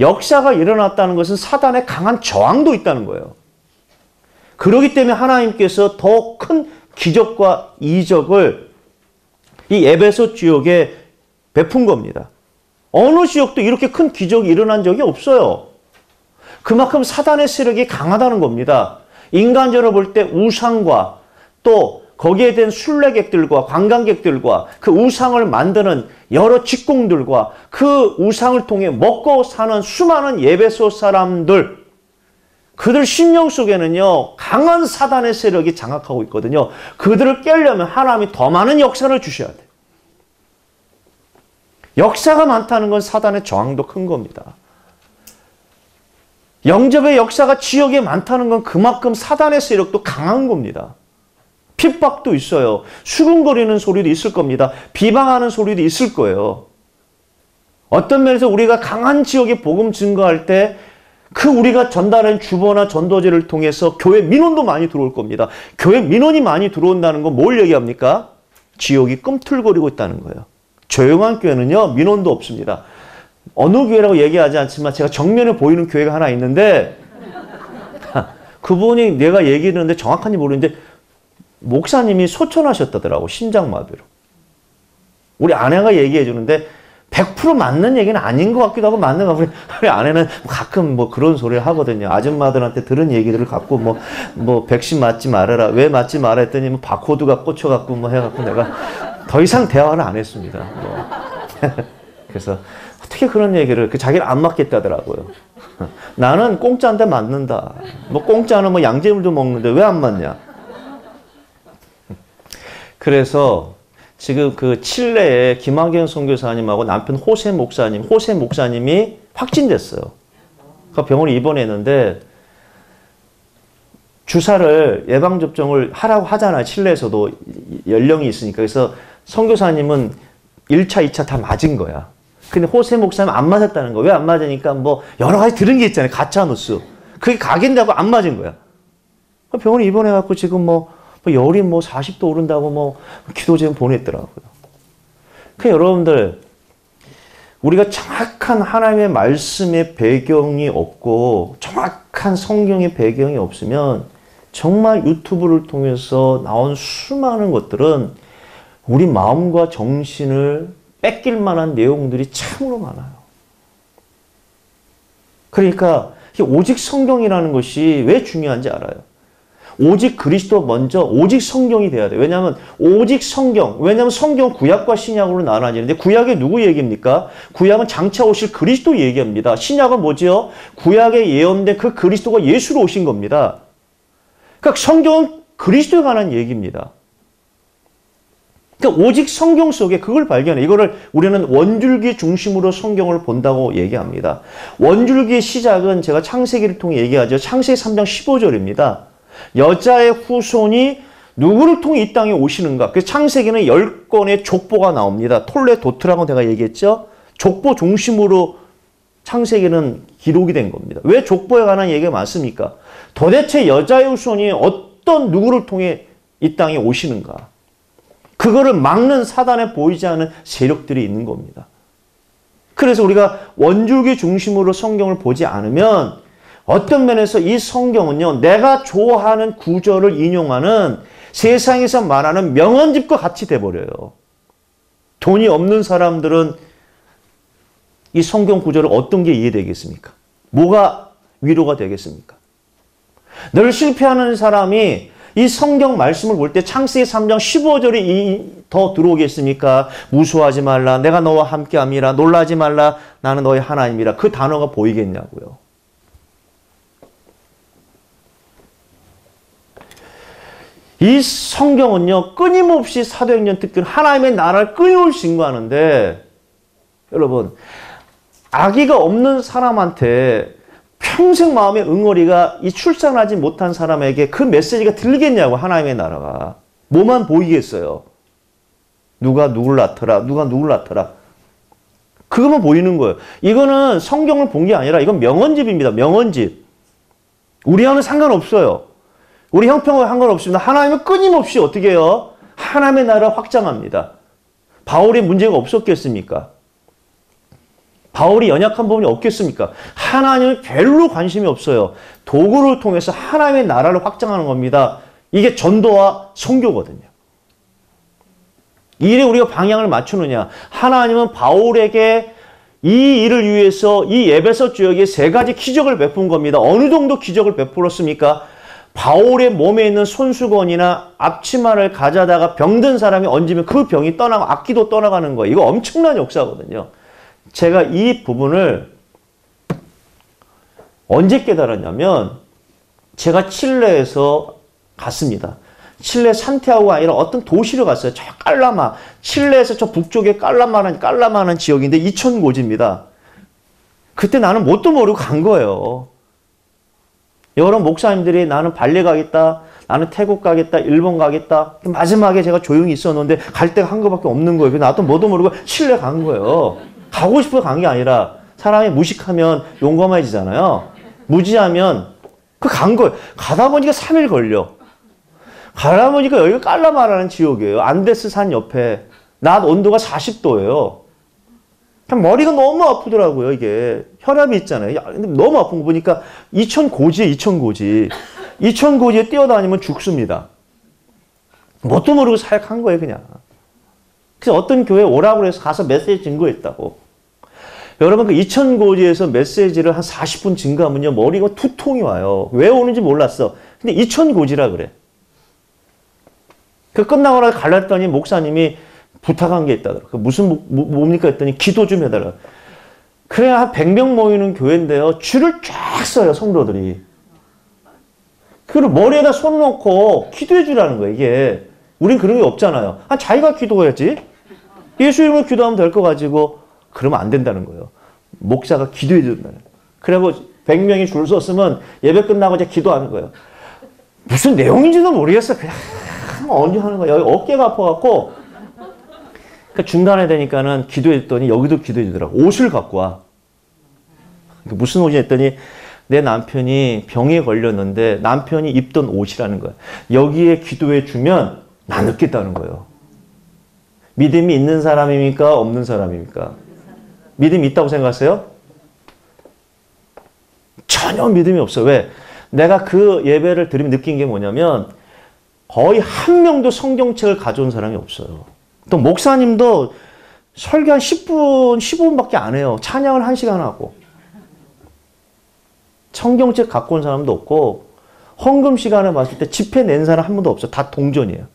역사가 일어났다는 것은 사단의 강한 저항도 있다는 거예요. 그러기 때문에 하나님께서 더 큰 기적과 이적을 이 에베소 지역에 베푼 겁니다. 어느 지역도 이렇게 큰 기적이 일어난 적이 없어요. 그만큼 사단의 세력이 강하다는 겁니다. 인간적으로 볼 때 우상과 또 거기에 대한 순례객들과 관광객들과 그 우상을 만드는 여러 직공들과 그 우상을 통해 먹고 사는 수많은 예배소 사람들 그들 심령 속에는요 강한 사단의 세력이 장악하고 있거든요. 그들을 깨려면 하나님이 더 많은 역사를 주셔야 돼요. 역사가 많다는 건 사단의 저항도 큰 겁니다. 영접의 역사가 지역에 많다는 건 그만큼 사단의 세력도 강한 겁니다. 핍박도 있어요. 수근거리는 소리도 있을 겁니다. 비방하는 소리도 있을 거예요. 어떤 면에서 우리가 강한 지역에 복음 증거할 때 그 우리가 전달한 주보나 전도제를 통해서 교회 민원도 많이 들어올 겁니다. 교회 민원이 많이 들어온다는 건 뭘 얘기합니까? 지역이 꿈틀거리고 있다는 거예요. 조용한 교회는요, 민원도 없습니다. 어느 교회라고 얘기하지 않지만 제가 정면에 보이는 교회가 하나 있는데 그분이 내가 얘기했는데 정확한지 모르는데 목사님이 소천하셨다더라고 심장마비로. 우리 아내가 얘기해 주는데 100% 맞는 얘기는 아닌 것 같기도 하고 맞는 것 같고 우리 아내는 가끔 뭐 그런 소리를 하거든요. 아줌마들한테 들은 얘기들을 갖고 뭐, 뭐 백신 맞지 말아라. 왜 맞지 말아 했더니 뭐 바코드가 꽂혀 갖고 뭐 해 갖고 내가 더 이상 대화를 안 했습니다. 뭐. *laughs* 그래서 어떻게 그런 얘기를 그 자기를 안 맞겠다더라고요. *laughs* 나는 공짜인데 맞는다. 뭐 공짜는 뭐 양재물도 먹는데 왜 안 맞냐? 그래서 지금 그 칠레에 김학영 선교사님하고 남편 호세 목사님, 호세 목사님이 확진됐어요. 그 병원에 입원했는데 주사를 예방 접종을 하라고 하잖아요. 칠레에서도 연령이 있으니까. 그래서 선교사님은 1차, 2차 다 맞은 거야. 근데 호세 목사님 안 맞았다는 거. 왜 안 맞으니까 뭐 여러 가지 들은 게 있잖아요. 가짜 뉴스. 그게 각인다고 안 맞은 거야. 병원에 입원해갖고 지금 뭐 열이 뭐 40도 오른다고 뭐 기도 제금 보냈더라고요. 그 여러분들 우리가 정확한 하나님의 말씀의 배경이 없고 정확한 성경의 배경이 없으면 정말 유튜브를 통해서 나온 수많은 것들은 우리 마음과 정신을 뺏길 만한 내용들이 참으로 많아요. 그러니까 오직 성경이라는 것이 왜 중요한지 알아요. 오직 그리스도 먼저 오직 성경이 돼야 돼. 왜냐하면 오직 성경. 왜냐하면 성경 구약과 신약으로 나눠지는데 구약이 누구 얘기입니까? 구약은 장차 오실 그리스도 얘기합니다. 신약은 뭐지요? 구약에 예언된 그 그리스도가 예수로 오신 겁니다. 그러니까 성경은 그리스도에 관한 얘기입니다. 그러니까 오직 성경 속에 그걸 발견해. 이거를 우리는 원줄기 중심으로 성경을 본다고 얘기합니다. 원줄기의 시작은 제가 창세기를 통해 얘기하죠. 창세기 3장 15절입니다. 여자의 후손이 누구를 통해 이 땅에 오시는가? 그 창세기는 열 건의 족보가 나옵니다. 톨레 도트라고 내가 얘기했죠? 족보 중심으로 창세기는 기록이 된 겁니다. 왜 족보에 관한 얘기가 많습니까? 도대체 여자의 후손이 어떤 누구를 통해 이 땅에 오시는가? 그거를 막는 사단에 보이지 않는 세력들이 있는 겁니다. 그래서 우리가 원줄기 중심으로 성경을 보지 않으면 어떤 면에서 이 성경은요, 내가 좋아하는 구절을 인용하는 세상에서 말하는 명언집과 같이 돼버려요. 돈이 없는 사람들은 이 성경 구절을 어떤 게 이해되겠습니까? 뭐가 위로가 되겠습니까? 늘 실패하는 사람이 이 성경 말씀을 볼 때 창세기 3장 15절이 더 들어오겠습니까? 무수하지 말라. 내가 너와 함께 함이라. 놀라지 말라. 나는 너의 하나님이라. 그 단어가 보이겠냐고요. 이 성경은요, 끊임없이 사도행전 특별 하나님의 나라를 끊임없이 증거하는데, 여러분, 아기가 없는 사람한테 평생 마음의 응어리가 이 출산하지 못한 사람에게 그 메시지가 들리겠냐고, 하나님의 나라가. 뭐만 보이겠어요. 누가 누굴 낳더라, 누가 누굴 낳더라. 그거만 보이는 거예요. 이거는 성경을 본 게 아니라 이건 명언집입니다. 명언집. 우리와는 상관없어요. 우리 형평과 상관없습니다. 하나님은 끊임없이 어떻게 해요? 하나님의 나라를 확장합니다. 바울이 문제가 없었겠습니까? 바울이 연약한 부분이 없겠습니까? 하나님은 별로 관심이 없어요. 도구를 통해서 하나님의 나라를 확장하는 겁니다. 이게 전도와 선교거든요. 이 일에 우리가 방향을 맞추느냐? 하나님은 바울에게 이 일을 위해서 이 에베소 지역에 세 가지 기적을 베푼 겁니다. 어느 정도 기적을 베풀었습니까? 바울의 몸에 있는 손수건이나 앞치마를 가져다가 병든 사람이 얹으면 그 병이 떠나고 악기도 떠나가는 거예요. 이거 엄청난 역사거든요. 제가 이 부분을 언제 깨달았냐면 제가 칠레에서 갔습니다. 칠레 산티아고가 아니라 어떤 도시를 갔어요. 저 깔라마. 칠레에서 저 북쪽에 깔라마는 깔라마는 지역인데 이천 고지입니다. 그때 나는 뭣도 모르고 간 거예요. 여러 목사님들이 나는 발리 가겠다, 나는 태국 가겠다, 일본 가겠다. 마지막에 제가 조용히 있었는데 갈 데가 한 거밖에 없는 거예요. 나도 뭐도 모르고 칠레 간 거예요. 가고 싶어 간 게 아니라 사람이 무식하면 용감해지잖아요. 무지하면 그간 거예요. 가다 보니까 3일 걸려. 가다 보니까 여기가 깔라마라는 지역이에요. 안데스 산 옆에 낮 온도가 40도예요. 머리가 너무 아프더라고요, 이게. 혈압이 있잖아요. 근데 너무 아픈 거 보니까 이천 고지에 이천 고지. 이천 고지에 뛰어다니면 죽습니다. 뭣도 모르고 사역한 거예요, 그냥. 그래서 어떤 교회 오라고 해서 가서 메시지 증거했다고. 여러분 그 이천 고지에서 메시지를 한 40분 증거하면요 머리가 두통이 와요. 왜 오는지 몰랐어. 근데 이천 고지라 그래. 그 끝나고 나서 갈랐더니 목사님이 부탁한 게 있다더라. 그 무슨 뭐, 뭡니까 했더니 기도 좀 해달라. 그래야 한 100명 모이는 교회인데요. 줄을 쫙 서요, 성도들이. 그리고 머리에다 손 놓고 기도해 주라는 거예요, 이게. 우린 그런 게 없잖아요. 아, 자기가 기도해야지. 예수 이름으로 기도하면 될 거 가지고 그러면 안 된다는 거예요. 목사가 기도해 준다는. 그리고 100명이 줄 섰으면 예배 끝나고 이제 기도하는 거예요. 무슨 내용인지도 모르겠어. 그냥 언제 하는 거야. 여기 어깨가 아파갖고 그 중간에 되니까는 기도했더니 여기도 기도해 주더라고. 옷을 갖고 와. 무슨 옷이 했더니 내 남편이 병에 걸렸는데 남편이 입던 옷이라는 거야. 여기에 기도해 주면 나 늦겠다는 거예요. 믿음이 있는 사람입니까? 없는 사람입니까? 믿음이 있다고 생각하세요? 전혀 믿음이 없어. 왜? 내가 그 예배를 들으면 느낀 게 뭐냐면 거의 한 명도 성경책을 가져온 사람이 없어요. 또 목사님도 설교 한 10분, 15분밖에 안 해요. 찬양을 1시간 하고. 성경책 갖고 온 사람도 없고 헌금 시간을 봤을 때 집회 낸 사람 한 분도 없어. 다 동전이에요.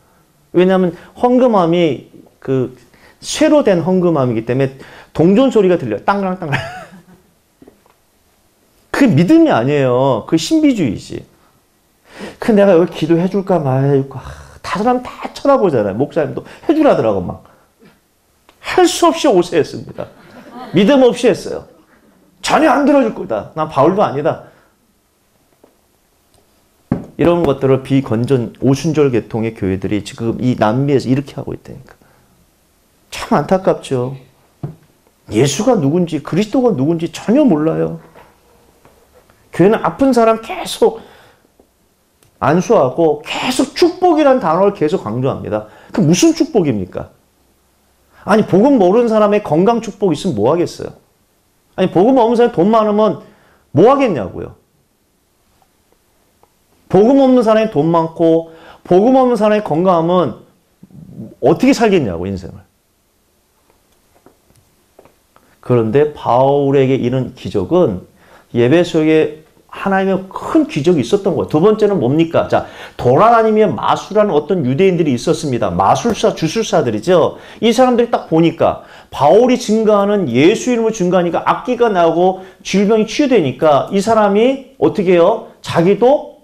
왜냐하면 헌금함이 그 쇠로 된 헌금함이기 때문에 동전 소리가 들려요. 땅랑땅랑. 그 믿음이 아니에요. 그 신비주의지. 그 내가 여기 기도해 줄까 말아야 될까. 다 사람 다 쳐다보잖아요. 목사님도 해주라더라고 막. 할 수 없이 오세했습니다. 믿음 없이 했어요. 전혀 안 들어줄 거다. 난 바울도 아니다. 이런 것들을 비건전 오순절 계통의 교회들이 지금 이 남미에서 이렇게 하고 있다니까. 참 안타깝죠. 예수가 누군지 그리스도가 누군지 전혀 몰라요. 교회는 아픈 사람 계속 안수하고 계속 축복이란 단어를 계속 강조합니다. 그 무슨 축복입니까? 아니 복음 모르는 사람의 건강 축복 있으면 뭐 하겠어요? 아니 복음 없는 사람이 돈 많으면 뭐 하겠냐고요? 복음 없는 사람이 돈 많고 복음 없는 사람이 건강하면 어떻게 살겠냐고 인생을. 그런데 바울에게 이런 기적은 예배 속에 하나님의 큰 기적이 있었던 거예요. 두 번째는 뭡니까? 자, 돌아다니며 마술하는 어떤 유대인들이 있었습니다. 마술사, 주술사들이죠. 이 사람들이 딱 보니까 바울이 증가하는 예수 이름으로 증가하니까 악기가 나고 질병이 치유되니까 이 사람이 어떻게 해요? 자기도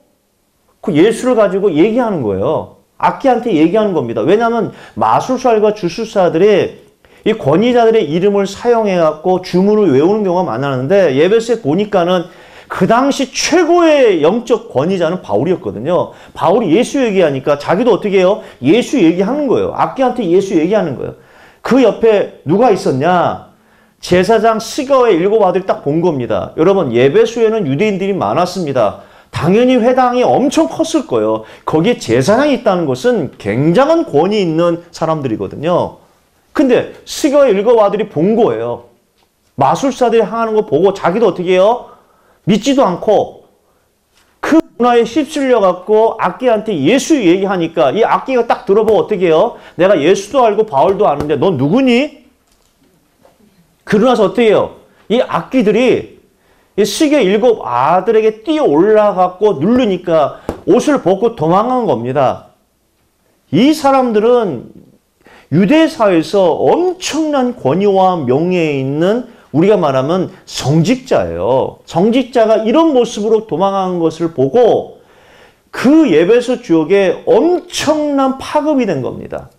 그 예수를 가지고 얘기하는 거예요. 악기한테 얘기하는 겁니다. 왜냐하면 마술사들과 주술사들이 이 권위자들의 이름을 사용해갖고 주문을 외우는 경우가 많았는데 예배소에 보니까는 그 당시 최고의 영적 권위자는 바울이었거든요. 바울이 예수 얘기하니까 자기도 어떻게 해요? 예수 얘기하는 거예요. 악기한테 예수 얘기하는 거예요. 그 옆에 누가 있었냐? 제사장 스가의 일곱 아들이 딱 본 겁니다. 여러분 예배소에는 유대인들이 많았습니다. 당연히 회당이 엄청 컸을 거예요. 거기에 제사장이 있다는 것은 굉장한 권위 있는 사람들이거든요. 근데 스가의 일곱 아들이 본 거예요. 마술사들이 향하는 거 보고 자기도 어떻게 해요? 믿지도 않고 그 문화에 휩쓸려 갖고 악기한테 예수 얘기하니까 이 악기가 딱 들어보고 어떻게 해요? 내가 예수도 알고 바울도 아는데 넌 누구니? 그러나서 어떻게 해요? 이 악기들이 이 시계 일곱 아들에게 뛰어 올라갔고 누르니까 옷을 벗고 도망간 겁니다. 이 사람들은 유대 사회에서 엄청난 권위와 명예에 있는 우리가 말하면 성직자예요. 성직자가 이런 모습으로 도망간 것을 보고 그 예배소 지옥에 엄청난 파급이 된 겁니다.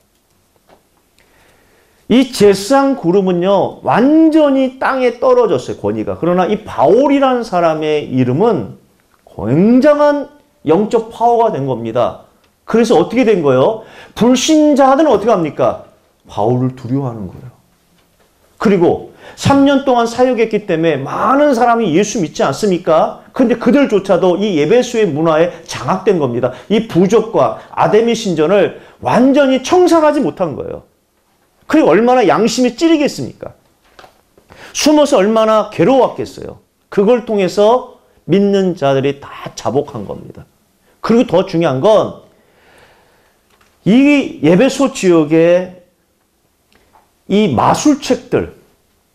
이 제상 구름은요, 완전히 땅에 떨어졌어요, 권위가. 그러나 이 바울이라는 사람의 이름은 굉장한 영적 파워가 된 겁니다. 그래서 어떻게 된 거예요? 불신자들은 어떻게 합니까? 바울을 두려워하는 거예요. 그리고 3년 동안 사역했기 때문에 많은 사람이 예수 믿지 않습니까? 근데 그들조차도 이 예배수의 문화에 장악된 겁니다. 이 부족과 아데미 신전을 완전히 청산하지 못한 거예요. 그리고 얼마나 양심이 찌르겠습니까? 숨어서 얼마나 괴로웠겠어요. 그걸 통해서 믿는 자들이 다 자복한 겁니다. 그리고 더 중요한 건 이 예배소 지역에 이 마술책들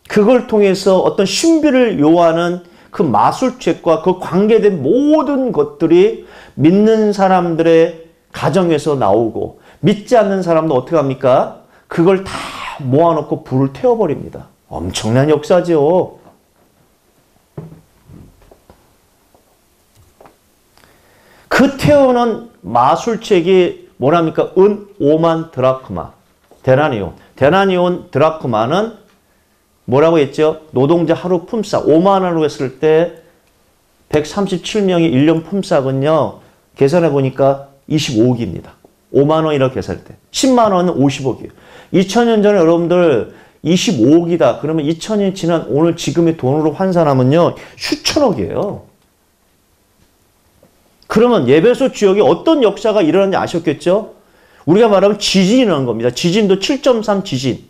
그걸 통해서 어떤 신비를 요하는 그 마술책과 그 관계된 모든 것들이 믿는 사람들의 가정에서 나오고 믿지 않는 사람도 어떻게 합니까? 그걸 다 모아놓고 불을 태워버립니다. 엄청난 역사죠. 그 태우는 마술책이 뭐랍니까? 은 5만 드라크마. 데나니온. 데나니온 드라크마는 뭐라고 했죠? 노동자 하루 품삯 5만 원으로 했을 때 137명의 1년 품삯은요. 계산해 보니까 25억입니다. 5만 원이라고 계산할 때. 10만 원은 50억이에요. 2000년 전에 여러분들 25억이다. 그러면 2000년 지난 오늘 지금의 돈으로 환산하면요. 수천억이에요. 그러면 예배소 지역에 어떤 역사가 일어났는지 아셨겠죠? 우리가 말하면 지진이 일어난 겁니다. 지진도 7.3 지진.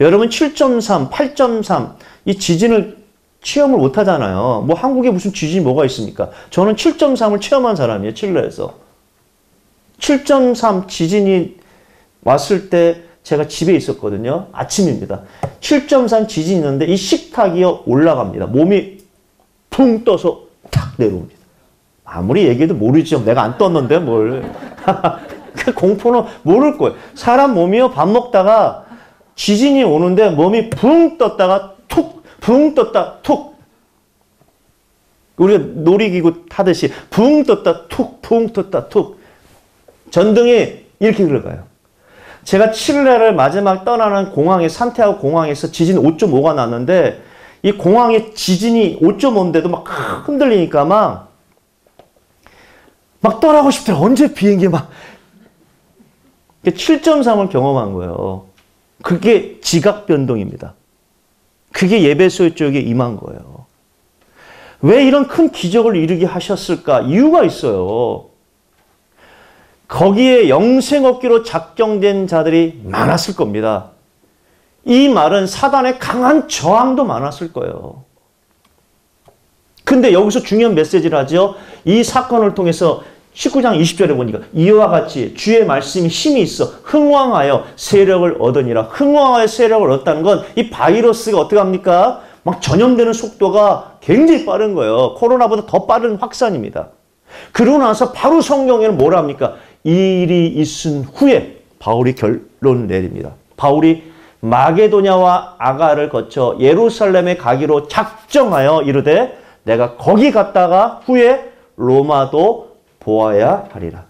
여러분 7.3, 8.3 이 지진을 체험을 못 하잖아요. 뭐 한국에 무슨 지진이 뭐가 있습니까? 저는 7.3을 체험한 사람이에요. 칠레에서. 7.3 지진이 왔을 때 제가 집에 있었거든요. 아침입니다. 7.3 지진이 있는데 이 식탁이 올라갑니다. 몸이 붕 떠서 탁 내려옵니다. 아무리 얘기해도 모르죠. 내가 안 떴는데 뭘. *laughs* 그 공포는 모를 거예요. 사람 몸이요. 밥 먹다가 지진이 오는데 몸이 붕 떴다가 툭, 붕 떴다 툭. 우리가 놀이기구 타듯이 붕 떴다 툭, 붕 떴다 툭. 전등이 이렇게 흘러가요. 제가 칠레를 마지막 떠나는 공항에 산티아고 공항에서 지진 5.5가 났는데 이 공항에 지진이 5.5인데도 막 흔들리니까 막 막 떠나고 싶더라. 언제 비행기 막 7.3을 경험한 거예요. 그게 지각 변동입니다. 그게 예배소 쪽에 임한 거예요. 왜 이런 큰 기적을 이루게 하셨을까? 이유가 있어요. 거기에 영생 얻기로 작정된 자들이 많았을 겁니다. 이 말은 사단의 강한 저항도 많았을 거예요. 근데 여기서 중요한 메시지를 하죠. 이 사건을 통해서 19장 20절에 보니까 이와 같이 주의 말씀이 힘이 있어 흥왕하여 세력을 얻으니라. 흥왕하여 세력을 얻다는 건 이 바이러스가 어떻게 합니까? 막 전염되는 속도가 굉장히 빠른 거예요. 코로나보다 더 빠른 확산입니다. 그러고 나서 바로 성경에는 뭐라 합니까? 이 일이 있은 후에 바울이 결론을 내립니다. 바울이 마게도냐와 아가를 거쳐 예루살렘에 가기로 작정하여 이르되 내가 거기 갔다가 후에 로마도 보아야 하리라.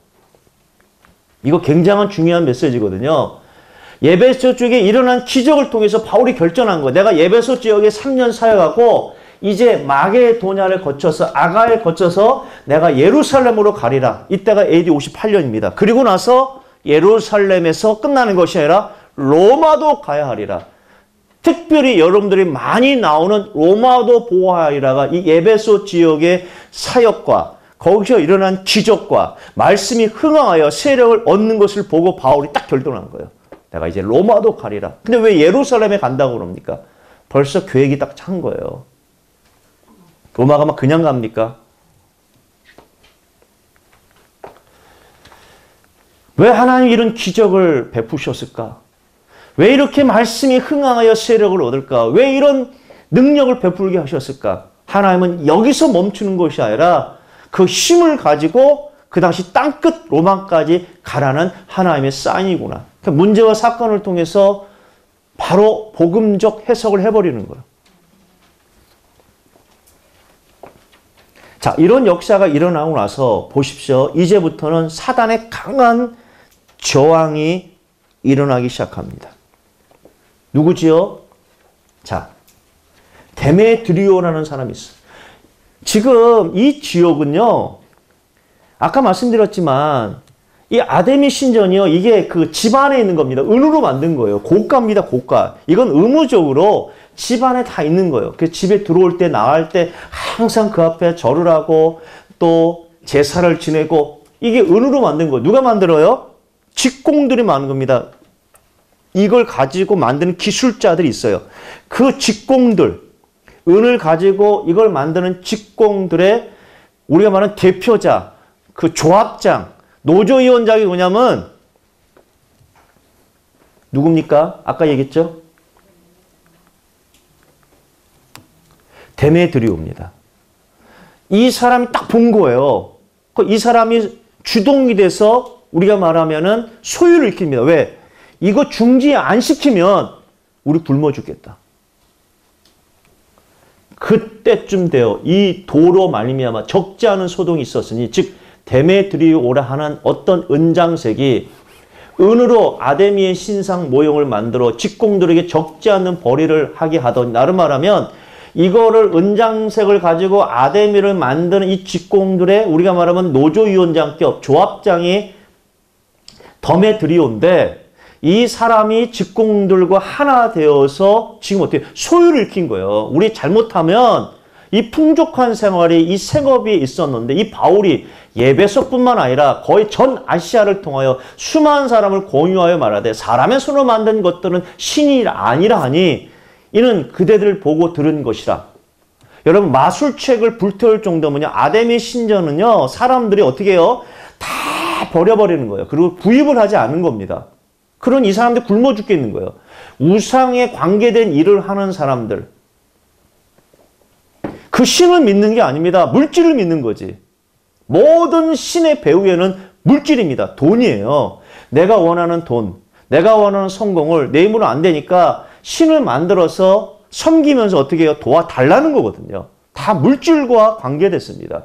이거 굉장한 중요한 메시지거든요. 예배소 쪽에 일어난 기적을 통해서 바울이 결정한 거. 내가 예배소 지역에 3년 사역하고 이제 마게도냐를 거쳐서 아가에 거쳐서 내가 예루살렘으로 가리라. 이때가 AD 58년입니다. 그리고 나서 예루살렘에서 끝나는 것이 아니라 로마도 가야 하리라. 특별히 여러분들이 많이 나오는 로마도 보아하리라가 이 예배소 지역의 사역과 거기서 일어난 기적과 말씀이 흥황하여 세력을 얻는 것을 보고 바울이 딱 결정한 거예요. 내가 이제 로마도 가리라. 근데 왜 예루살렘에 간다고 그럽니까? 벌써 계획이 딱 찬 거예요. 로마 가면 그냥 갑니까? 왜 하나님 이런 기적을 베푸셨을까? 왜 이렇게 말씀이 흥황하여 세력을 얻을까? 왜 이런 능력을 베풀게 하셨을까? 하나님은 여기서 멈추는 것이 아니라 그 힘을 가지고 그 당시 땅끝 로마까지 가라는 하나님의 사인이구나. 그러니까 문제와 사건을 통해서 바로 복음적 해석을 해버리는 거예요. 자, 이런 역사가 일어나고 나서 보십시오. 이제부터는 사단의 강한 저항이 일어나기 시작합니다. 누구지요? 자, 데메드리오라는 사람이 있어요. 지금 이 지역은요, 아까 말씀드렸지만, 이 아데미 신전이요, 이게 그 집안에 있는 겁니다. 은으로 만든 거예요. 고가입니다, 고가. 이건 의무적으로 집안에 다 있는 거예요. 그 집에 들어올 때, 나갈 때 항상 그 앞에 절을 하고, 또 제사를 지내고, 이게 은으로 만든 거예요. 누가 만들어요? 직공들이 만든 겁니다. 이걸 가지고 만드는 기술자들이 있어요. 그 직공들, 은을 가지고 이걸 만드는 직공들의 우리가 말하는 대표자, 그 조합장, 노조위원장이 뭐냐면 누굽니까? 아까 얘기했죠? 데메드리오입니다. 이 사람이 딱 본 거예요. 그이 사람이 주동이 돼서 우리가 말하면은 소유를 익힙니다. 왜? 이거 중지 안 시키면 우리 굶어 죽겠다. 그때쯤 되어 이 도로 말미암아 적지 않은 소동이 있었으니 즉 데메드리오라 하는 어떤 은장색이 은으로 아데미의 신상 모형을 만들어 직공들에게 적지 않은 벌이를 하게 하던 나름 말하면 이거를 은장색을 가지고 아데미를 만드는 이 직공들의 우리가 말하면 노조위원장급 조합장이 더메드리오인데 이 사람이 직공들과 하나 되어서 지금 어떻게 소유를 익힌 거예요. 우리 잘못하면 이 풍족한 생활이 이 생업이 있었는데 이 바울이 예배소뿐만 아니라 거의 전 아시아를 통하여 수많은 사람을 공유하여 말하되 사람의 손으로 만든 것들은 신이 아니라 하니 이는 그대들 보고 들은 것이라. 여러분 마술책을 불태울 정도면요. 아데미 신전은요. 사람들이 어떻게 해요? 다 버려버리는 거예요. 그리고 구입을 하지 않은 겁니다. 그런 이 사람들 굶어 죽겠는 거예요. 우상에 관계된 일을 하는 사람들. 그 신을 믿는 게 아닙니다. 물질을 믿는 거지. 모든 신의 배후에는 물질입니다. 돈이에요. 내가 원하는 돈, 내가 원하는 성공을 내 힘으로 안 되니까 신을 만들어서 섬기면서 어떻게 해요? 도와달라는 거거든요. 다 물질과 관계됐습니다.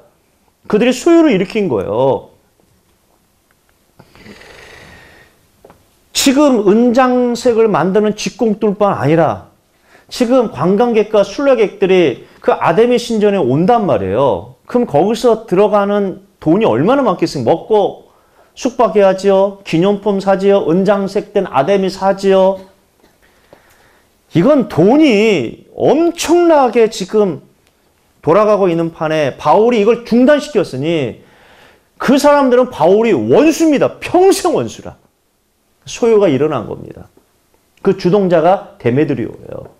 그들이 소유를 일으킨 거예요. 지금 은장색을 만드는 직공들뿐 아니라 지금 관광객과 순례객들이 그 아데미 신전에 온단 말이에요. 그럼 거기서 들어가는 돈이 얼마나 많겠습니까? 먹고 숙박해야지요. 기념품 사지요. 은장색된 아데미 사지요. 이건 돈이 엄청나게 지금 돌아가고 있는 판에 바울이 이걸 중단시켰으니 그 사람들은 바울이 원수입니다. 평생 원수라. 소요가 일어난 겁니다. 그 주동자가 데메드리오예요.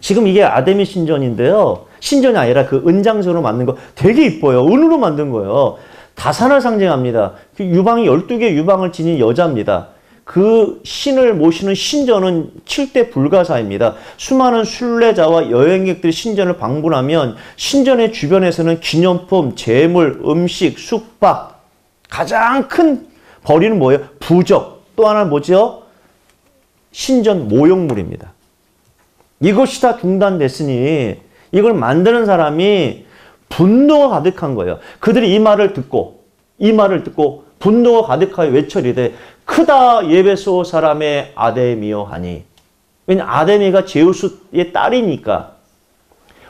지금 이게 아데미 신전인데요. 신전이 아니라 그 은장소로 만든 거 되게 이뻐요. 은으로 만든 거예요. 다산을 상징합니다. 그 유방이 12개 유방을 지닌 여자입니다. 그 신을 모시는 신전은 7대 불가사입니다. 수많은 순례자와 여행객들이 신전을 방문하면 신전의 주변에서는 기념품, 재물, 음식, 숙박 가장 큰 버리는 뭐예요? 부적. 또 하나는 뭐죠? 신전 모욕물입니다. 이것이 다 중단됐으니 이걸 만드는 사람이 분노가 가득한 거예요. 그들이 이 말을 듣고 이 말을 듣고 분노가 가득하여 외쳐리되 크다 예배소 사람의 아데미요 하니 왜냐 아데미가 제우스의 딸이니까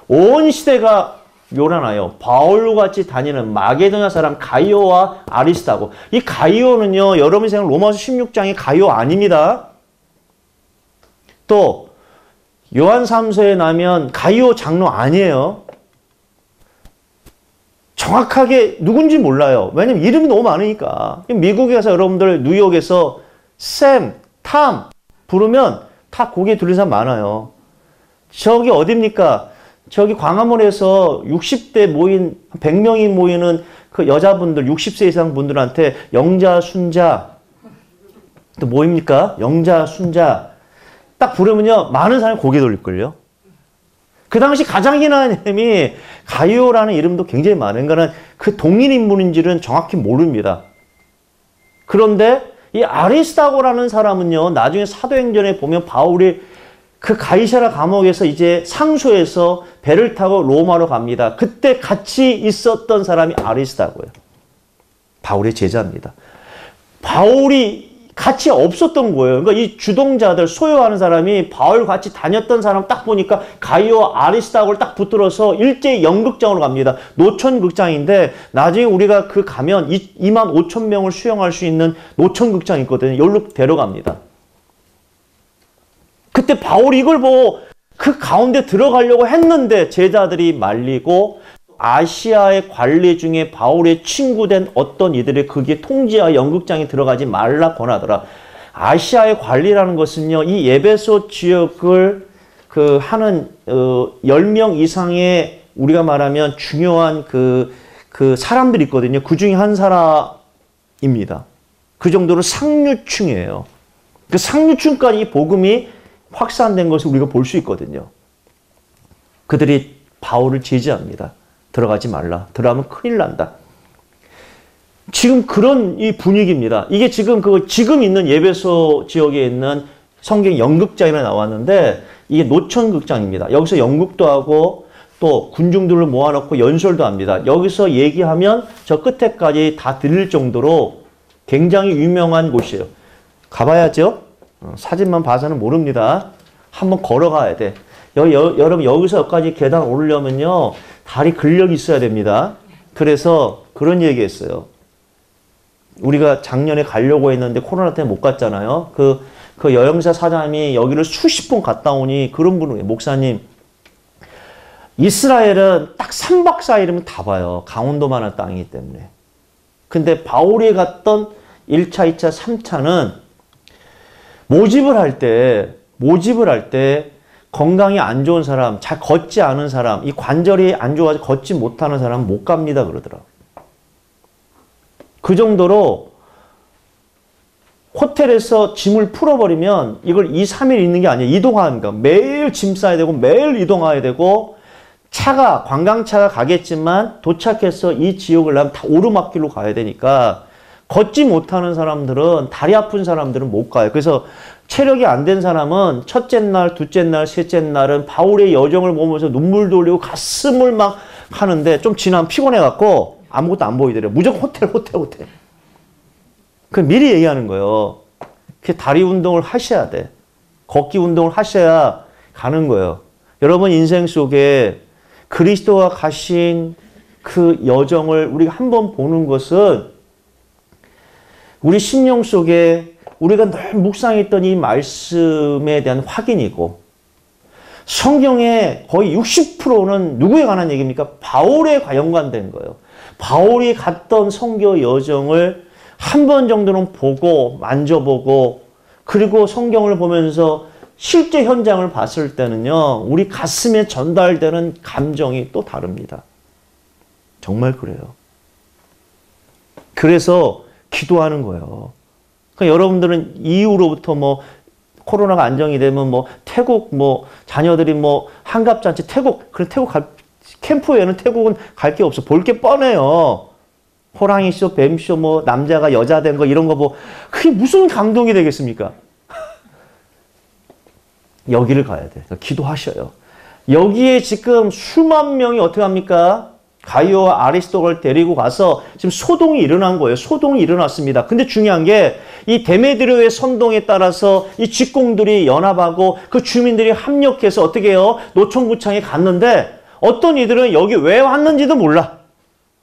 온 시대가 요란하여 바울로 같이 다니는 마게도냐 사람 가이오와 아리스타고 이 가이오는요 여러분 생각 로마서 16장의 가이오 아닙니다. 또 요한 3서에 나면 가이오 장로 아니에요. 정확하게 누군지 몰라요. 왜냐면 이름이 너무 많으니까. 미국에서 여러분들 뉴욕에서 샘, 탐 부르면 다 고개 들린 사람 많아요. 저기 어딥니까? 저기 광화문에서 60대 모인 100명이 모이는 그 여자분들 60세 이상 분들한테 영자 순자 또 뭐입니까? 영자 순자 딱 부르면요 많은 사람이 고개 돌릴걸요. 그 당시 가장 희나는 이름이 가이오라는 이름도 굉장히 많은 거는 그 동일 인물인지는 정확히 모릅니다. 그런데 이 아리스타고라는 사람은요 나중에 사도행전에 보면 바울이 그 가이사라 감옥에서 이제 상소해서 배를 타고 로마로 갑니다. 그때 같이 있었던 사람이 아리스타고예요. 바울의 제자입니다. 바울이 같이 없었던 거예요. 그러니까 이 주동자들 소유하는 사람이 바울 같이 다녔던 사람 딱 보니까 가이오 아리스타고를 딱 붙들어서 일제 연극장으로 갑니다. 노천극장인데 나중에 우리가 그 가면 2만 5천 명을 수용할 수 있는 노천극장 있거든요. 여기로 데려갑니다. 그때 바울이 이걸 보고 그 가운데 들어가려고 했는데 제자들이 말리고 아시아의 관리 중에 바울의 친구된 어떤 이들이 그게 통지하 연극장에 들어가지 말라 권하더라. 아시아의 관리라는 것은요. 이 예배소 지역을 그 하는 어 10명 이상의 우리가 말하면 중요한 그, 그 사람들이 있거든요. 그 중에 한 사람입니다. 그 정도로 상류층이에요. 그 상류층까지 이 복음이 확산된 것을 우리가 볼 수 있거든요. 그들이 바울을 제지합니다. 들어가지 말라. 들어가면 큰일 난다. 지금 그런 이 분위기입니다. 이게 지금 그 지금 있는 예배소 지역에 있는 성경 연극장이라 나왔는데 이게 노천 극장입니다. 여기서 연극도 하고 또 군중들을 모아놓고 연설도 합니다. 여기서 얘기하면 저 끝에까지 다 들릴 정도로 굉장히 유명한 곳이에요. 가봐야죠. 어, 사진만 봐서는 모릅니다. 한번 걸어가야 돼. 여, 여, 여러분 여기서 여기까지 계단 오르려면요. 다리 근력이 있어야 됩니다. 그래서 그런 얘기 했어요. 우리가 작년에 가려고 했는데 코로나 때문에 못 갔잖아요. 그, 그 여행사 사장이 여기를 수십 번 갔다 오니 그런 분은 목사님 이스라엘은 딱 3박 4일이면 다 봐요. 강원도만한 땅이기 때문에. 근데 바울이 갔던 1차, 2차, 3차는 모집을 할 때, 모집을 할 때 건강이 안 좋은 사람, 잘 걷지 않은 사람, 이 관절이 안 좋아서 걷지 못하는 사람 못 갑니다 그러더라. 그 정도로 호텔에서 짐을 풀어버리면 이걸 2, 3일 있는 게 아니야. 이동하는 거. 매일 짐 싸야 되고 매일 이동해야 되고 차가 관광차가 가겠지만 도착해서 이 지역을 나면 다 오르막길로 가야 되니까 걷지 못하는 사람들은 다리 아픈 사람들은 못 가요. 그래서 체력이 안 된 사람은 첫째 날, 둘째 날, 셋째 날은 바울의 여정을 보면서 눈물 돌리고 가슴을 막 하는데 좀 지나면 피곤해 갖고 아무것도 안 보이더래요. 무조건 호텔, 호텔, 호텔. 그 미리 얘기하는 거예요. 그 다리 운동을 하셔야 돼. 걷기 운동을 하셔야 가는 거예요. 여러분 인생 속에 그리스도가 가신 그 여정을 우리가 한번 보는 것은 우리 심령 속에 우리가 늘 묵상했던 이 말씀에 대한 확인이고 성경의 거의 60%는 누구에 관한 얘기입니까? 바울에 연관된 거예요. 바울이 갔던 성교 여정을 한 번 정도는 보고 만져보고 그리고 성경을 보면서 실제 현장을 봤을 때는요. 우리 가슴에 전달되는 감정이 또 다릅니다. 정말 그래요. 그래서 기도하는 거예요. 그러니까 여러분들은 이후로부터 뭐 코로나가 안정이 되면 뭐 태국 뭐 자녀들이 뭐 한갑잔치 태국 그래 태국 갈 캠프에는 태국은 갈 게 없어 볼 게 뻔해요. 호랑이 쇼, 뱀 쇼, 뭐 남자가 여자 된 거 이런 거 뭐 그게 무슨 감동이 되겠습니까? *laughs* 여기를 가야 돼. 기도하셔요. 여기에 지금 수만 명이 어떻게 합니까? 가이오와 아리스토를 데리고 가서 지금 소동이 일어난 거예요. 소동이 일어났습니다. 근데 중요한 게 이 데메드리오의 선동에 따라서 이 직공들이 연합하고 그 주민들이 합력해서 어떻게 해요? 노천구청에 갔는데 어떤 이들은 여기 왜 왔는지도 몰라.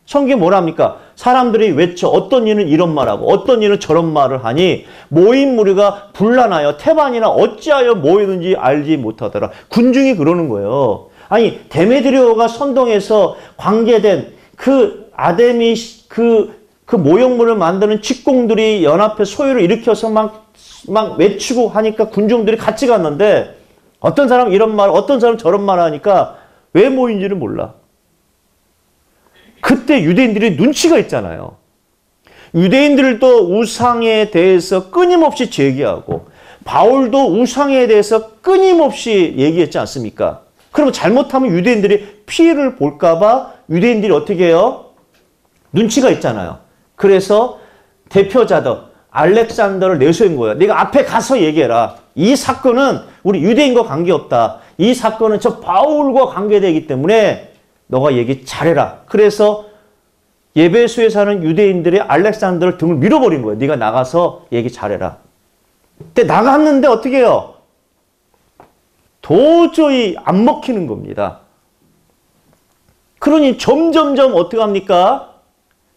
성경에 뭐랍니까? 사람들이 외쳐 어떤 이는 이런 말하고 어떤 이는 저런 말을 하니 모인 무리가 분란하여 태반이나 어찌하여 모이든지 알지 못하더라. 군중이 그러는 거예요. 아니 데메드리오가 선동해서 관계된 그 아데미 그, 그 모형물을 만드는 직공들이 연합해 소유를 일으켜서 막, 막 외치고 하니까 군중들이 같이 갔는데 어떤 사람 이런 말, 어떤 사람 저런 말 하니까 왜 모인지를 몰라. 그때 유대인들이 눈치가 있잖아요. 유대인들도 우상에 대해서 끊임없이 제기하고 바울도 우상에 대해서 끊임없이 얘기했지 않습니까? 그러면 잘못하면 유대인들이 피해를 볼까봐 유대인들이 어떻게 해요? 눈치가 있잖아요. 그래서 대표자들 알렉산더를 내세운 거예요. 네가 앞에 가서 얘기해라. 이 사건은 우리 유대인과 관계없다. 이 사건은 저 바울과 관계되기 때문에 너가 얘기 잘해라. 그래서 예배소에 사는 유대인들이 알렉산더를 등을 밀어버린 거예요. 네가 나가서 얘기 잘해라. 근데 나갔는데 어떻게 해요? 도저히 안 먹히는 겁니다. 그러니 점점점 어떻게 합니까?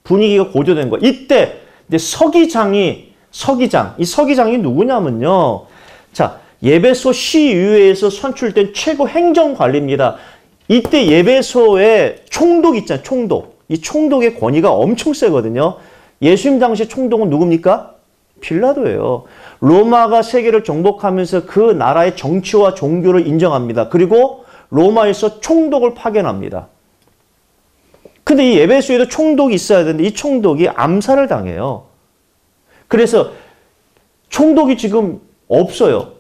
분위기가 고조된 거. 이때 이제 서기장이 서기장 이 서기장이 누구냐면요. 자 예배소 시의회에서 선출된 최고 행정관리입니다. 이때 예배소에 총독 있잖아요. 총독. 이 총독의 권위가 엄청 세거든요. 예수님 당시 총독은 누굽니까? 빌라도예요. 로마가 세계를 정복하면서 그 나라의 정치와 종교를 인정합니다. 그리고 로마에서 총독을 파견합니다. 근데 이 예배소에도 총독이 있어야 되는데 이 총독이 암살을 당해요. 그래서 총독이 지금 없어요.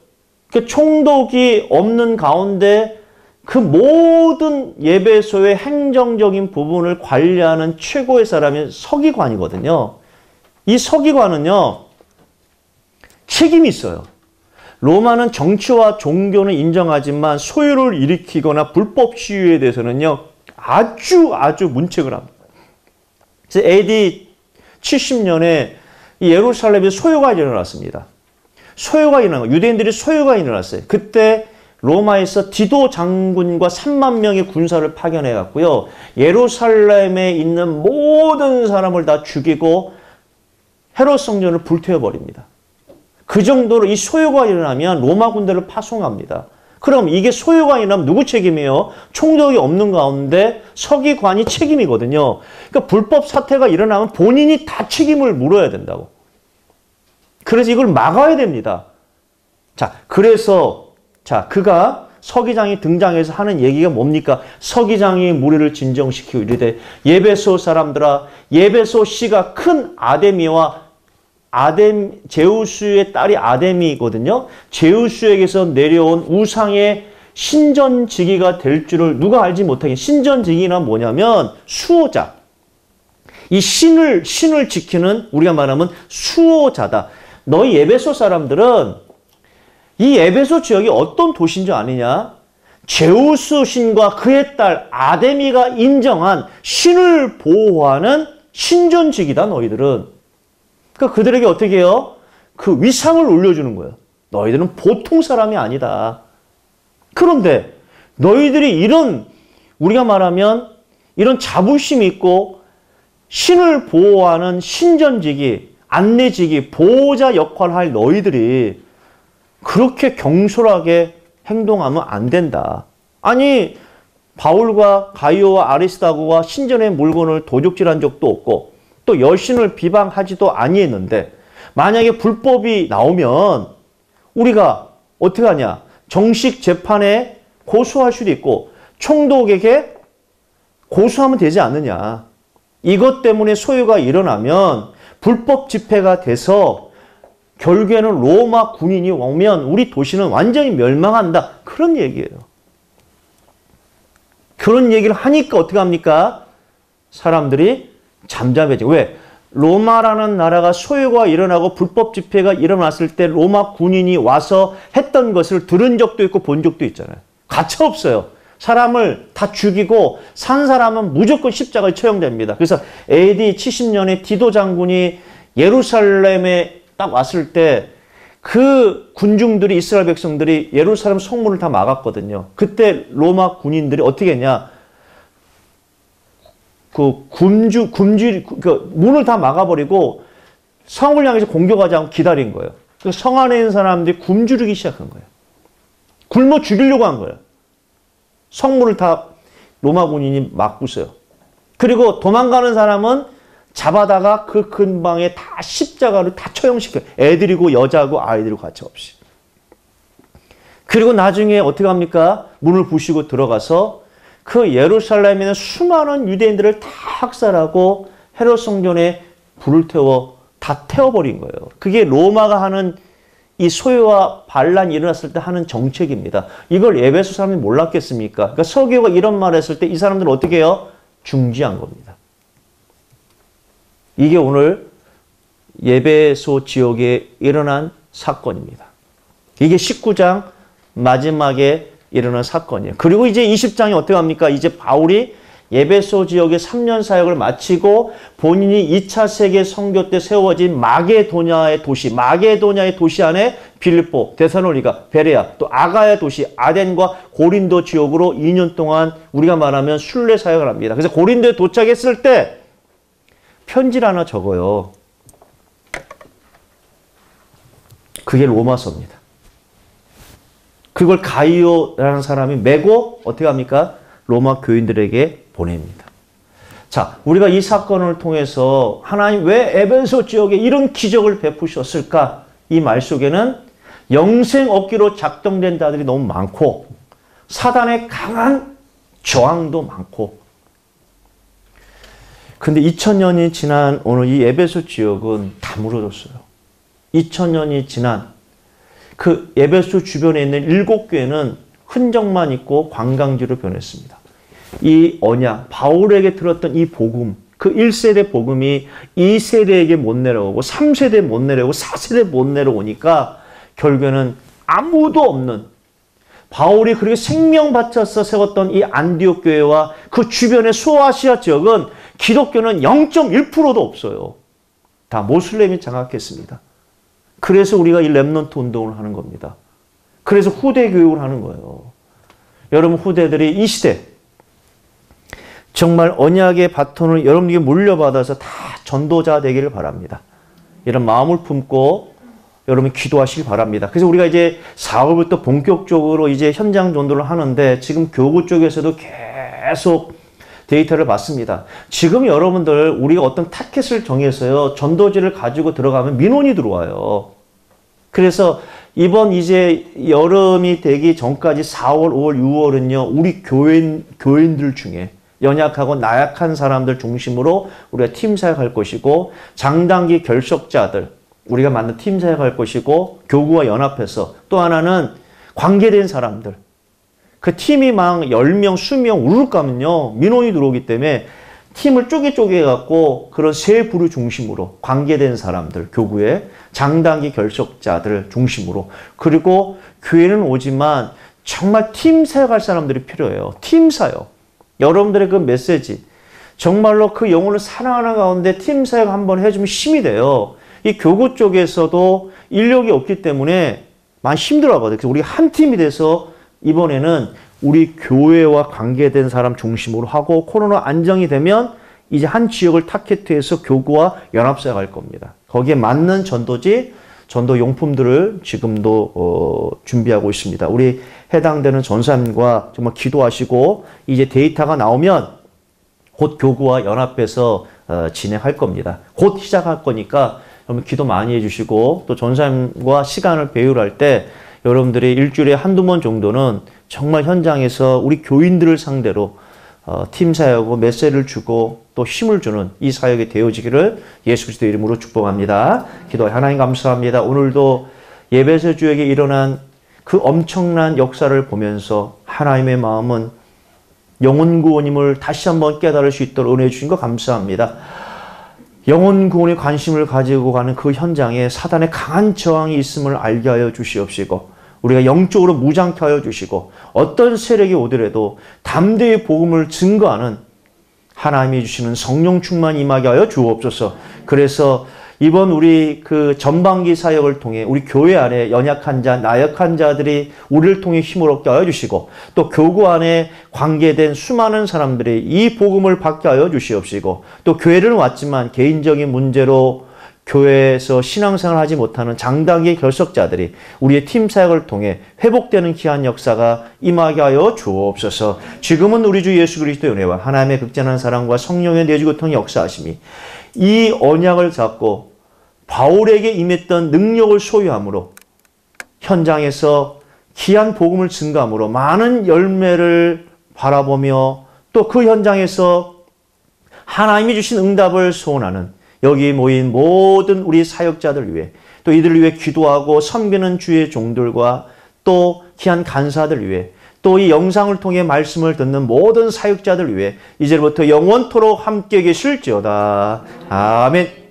그 총독이 없는 가운데 그 모든 예배소의 행정적인 부분을 관리하는 최고의 사람이 서기관이거든요. 이 서기관은요, 책임이 있어요. 로마는 정치와 종교는 인정하지만 소유를 일으키거나 불법 시위에 대해서는요, 아주 아주 문책을 합니다. 그래서 AD 70년에 예루살렘에 소요가 일어났습니다. 소요가 일어난 거, 유대인들이 소요가 일어났어요. 그때 로마에서 디도 장군과 3만 명의 군사를 파견해 갔고요. 예루살렘에 있는 모든 사람을 다 죽이고 헤롯 성전을 불태워 버립니다. 그 정도로 이 소요가 일어나면 로마 군대를 파송합니다. 그럼 이게 소요가 일어나면 누구 책임이에요? 총독이 없는 가운데 서기관이 책임이거든요. 그러니까 불법 사태가 일어나면 본인이 다 책임을 물어야 된다고. 그래서 이걸 막아야 됩니다. 자, 그래서 자, 그가 서기장이 등장해서 하는 얘기가 뭡니까? 서기장이 무리를 진정시키고 이르되 예배소 사람들아 예배소 씨가 큰 아데미와 아뎀 제우스의 딸이 아데미거든요. 제우스에게서 내려온 우상의 신전지기가 될 줄을 누가 알지 못하긴 신전지기나 뭐냐면 수호자. 이 신을 신을 지키는 우리가 말하면 수호자다. 너희 예배소 사람들은 이 에베소 지역이 어떤 도시인 줄 아느냐? 제우스 신과 그의 딸 아데미가 인정한 신을 보호하는 신전지기다 너희들은. 그러니까 그들에게 어떻게 해요? 그 위상을 올려주는 거예요. 너희들은 보통 사람이 아니다. 그런데 너희들이 이런 우리가 말하면 이런 자부심이 있고 신을 보호하는 신전직이 안내직이 보호자 역할을 할 너희들이 그렇게 경솔하게 행동하면 안 된다. 아니 바울과 가이오와 아리스다고가 신전의 물건을 도둑질한 적도 없고 또 여신을 비방하지도 아니했는데 만약에 불법이 나오면 우리가 어떻게 하냐? 정식 재판에 고소할 수도 있고 총독에게 고소하면 되지 않느냐. 이것 때문에 소유가 일어나면 불법 집회가 돼서 결국에는 로마 군인이 오면 우리 도시는 완전히 멸망한다. 그런 얘기예요. 그런 얘기를 하니까 어떻게 합니까? 사람들이 잠잠해져. 왜? 로마라는 나라가 소유가 일어나고 불법 집회가 일어났을 때 로마 군인이 와서 했던 것을 들은 적도 있고 본 적도 있잖아요. 가차 없어요. 사람을 다 죽이고 산 사람은 무조건 십자가에 처형됩니다. 그래서 AD 70년에 디도 장군이 예루살렘에 딱 왔을 때 그 군중들이 이스라엘 백성들이 예루살렘 성문을 다 막았거든요. 그때 로마 군인들이 어떻게 했냐? 그 굶주 굶주 그 문을 다 막아버리고 성을 향해서 공격하지 않고 기다린 거예요. 성 안에 있는 사람들이 굶주리기 시작한 거예요. 굶어 죽이려고 한 거예요. 성문을 다 로마 군인이 막고서요. 그리고 도망가는 사람은 잡아다가 그 근방에 다 십자가를 다 처형시켜요. 애들이고 여자고 아이들이고 같이 없이. 그리고 나중에 어떻게 합니까? 문을 부시고 들어가서 그 예루살렘에 있는 수많은 유대인들을 다 학살하고 헤롯 성전에 불을 태워 다 태워버린 거예요. 그게 로마가 하는 이 소유와 반란이 일어났을 때 하는 정책입니다. 이걸 예배소 사람이 몰랐겠습니까? 그러니까 서기가 이런 말을 했을 때 이 사람들은 어떻게 해요? 중지한 겁니다. 이게 오늘 예배소 지역에 일어난 사건입니다. 이게 19장 마지막에 일어난 사건이에요. 그리고 이제 20장이 어떻게 합니까? 이제 바울이 예배소 지역의 3년 사역을 마치고 본인이 2차 세계 선교 때 세워진 마게도냐의 도시, 마게도냐의 도시 안에 빌립보, 데살로니가, 베레아, 또 아가야 도시, 아덴과 고린도 지역으로 2년 동안 우리가 말하면 순례 사역을 합니다. 그래서 고린도에 도착했을 때 편지를 하나 적어요. 그게 로마서입니다. 그걸 가이오라는 사람이 메고 어떻게 합니까? 로마 교인들에게 보냅니다. 자, 우리가 이 사건을 통해서 하나님 왜 에벤소 지역에 이런 기적을 베푸셨을까? 이 말 속에는 영생 얻기로 작동된 자들이 너무 많고 사단의 강한 저항도 많고 근데 2000년이 지난 오늘 이 에베소 지역은 다 무너졌어요. 2000년이 지난 그 에베소 주변에 있는 일곱 교회는 흔적만 있고 관광지로 변했습니다. 이 언약, 바울에게 들었던 이 복음, 그 1세대 복음이 2세대에게 못 내려오고 3세대 못 내려오고 4세대 못 내려오니까 결국에는 아무도 없는 바울이 그렇게 생명 바쳐서 세웠던 이 안디옥 교회와 그 주변의 소아시아 지역은 기독교는 0.1%도 없어요. 다 모슬렘이 장악했습니다. 그래서 우리가 이 remnant 운동을 하는 겁니다. 그래서 후대 교육을 하는 거예요. 여러분 후대들이 이 시대 정말 언약의 바톤을 여러분에게 물려받아서 다 전도자 되기를 바랍니다. 이런 마음을 품고 여러분 기도하시기 바랍니다. 그래서 우리가 이제 4월부터 본격적으로 이제 현장 전도를 하는데 지금 교구 쪽에서도 계속 데이터를 받습니다. 지금 여러분들 우리가 어떤 타켓을 정해서요. 전도지를 가지고 들어가면 민원이 들어와요. 그래서 이번 이제 여름이 되기 전까지 4월, 5월, 6월은요. 우리 교인 교인들 중에 연약하고 나약한 사람들 중심으로 우리가 팀 사역할 것이고 장단기 결석자들 우리가 만든 팀 사역할 것이고 교구와 연합해서 또 하나는 관계된 사람들 그 팀이 막 10명, 수명 우르르 가면요. 민원이 들어오기 때문에 팀을 쪼개쪼개 해갖고 그런 세 부류 중심으로 관계된 사람들, 교구에 장단기 결석자들 중심으로 그리고 교회는 오지만 정말 팀 사역할 사람들이 필요해요. 팀 사역. 여러분들의 그 메시지. 정말로 그 영혼을 사랑하는 가운데 팀 사역 한번 해주면 힘이 돼요. 이 교구 쪽에서도 인력이 없기 때문에 많이 힘들어 하거든요. 그래서 우리 한 팀이 돼서 이번에는 우리 교회와 관계된 사람 중심으로 하고 코로나 안정이 되면 이제 한 지역을 타겟해서 교구와 연합사에 갈 겁니다. 거기에 맞는 전도지, 전도 용품들을 지금도 어, 준비하고 있습니다. 우리 해당되는 전사님과 정말 기도하시고 이제 데이터가 나오면 곧 교구와 연합해서 어, 진행할 겁니다. 곧 시작할 거니까 여러분 기도 많이 해주시고 또 전사님과 시간을 배율할 때 여러분들이 일주일에 한두 번 정도는 정말 현장에서 우리 교인들을 상대로 어, 팀 사역하고 메시지를 주고 또 힘을 주는 이 사역이 되어지기를 예수 그리스도 이름으로 축복합니다. 기도 하나님 감사합니다. 오늘도 예배세 주에게 일어난 그 엄청난 역사를 보면서 하나님의 마음은 영혼 구원임을 다시 한번 깨달을 수 있도록 은혜 주신 거 감사합니다. 영혼 구원에 관심을 가지고 가는 그 현장에 사단의 강한 저항이 있음을 알게 하여 주시옵시고 우리가 영적으로 무장케 하여 주시고 어떤 세력이 오더라도 담대히 복음을 증거하는 하나님이 주시는 성령 충만 임하게 하여 주옵소서. 그래서 이번 우리 그 전반기 사역을 통해 우리 교회 안에 연약한 자, 나약한 자들이 우리를 통해 힘을 얻게 하여 주시고 또 교구 안에 관계된 수많은 사람들이 이 복음을 받게 하여 주시옵시고 또 교회를 왔지만 개인적인 문제로 교회에서 신앙생활 하지 못하는 장당의 결석자들이 우리의 팀 사역을 통해 회복되는 귀한 역사가 임하게 하여 주옵소서. 지금은 우리 주 예수 그리스도의 은혜와 하나님의 극진한 사랑과 성령의 내주고통 역사하심이 이 언약을 잡고 바울에게 임했던 능력을 소유함으로 현장에서 귀한 복음을 증가함으로 많은 열매를 바라보며 또 그 현장에서 하나님이 주신 응답을 소원하는 여기 모인 모든 우리 사역자들 위해 또 이들을 위해 기도하고 섬기는 주의 종들과 또 귀한 간사들 위해 또 이 영상을 통해 말씀을 듣는 모든 사역자들 위해 이제부터 영원토록 함께 계실지어다. 아멘.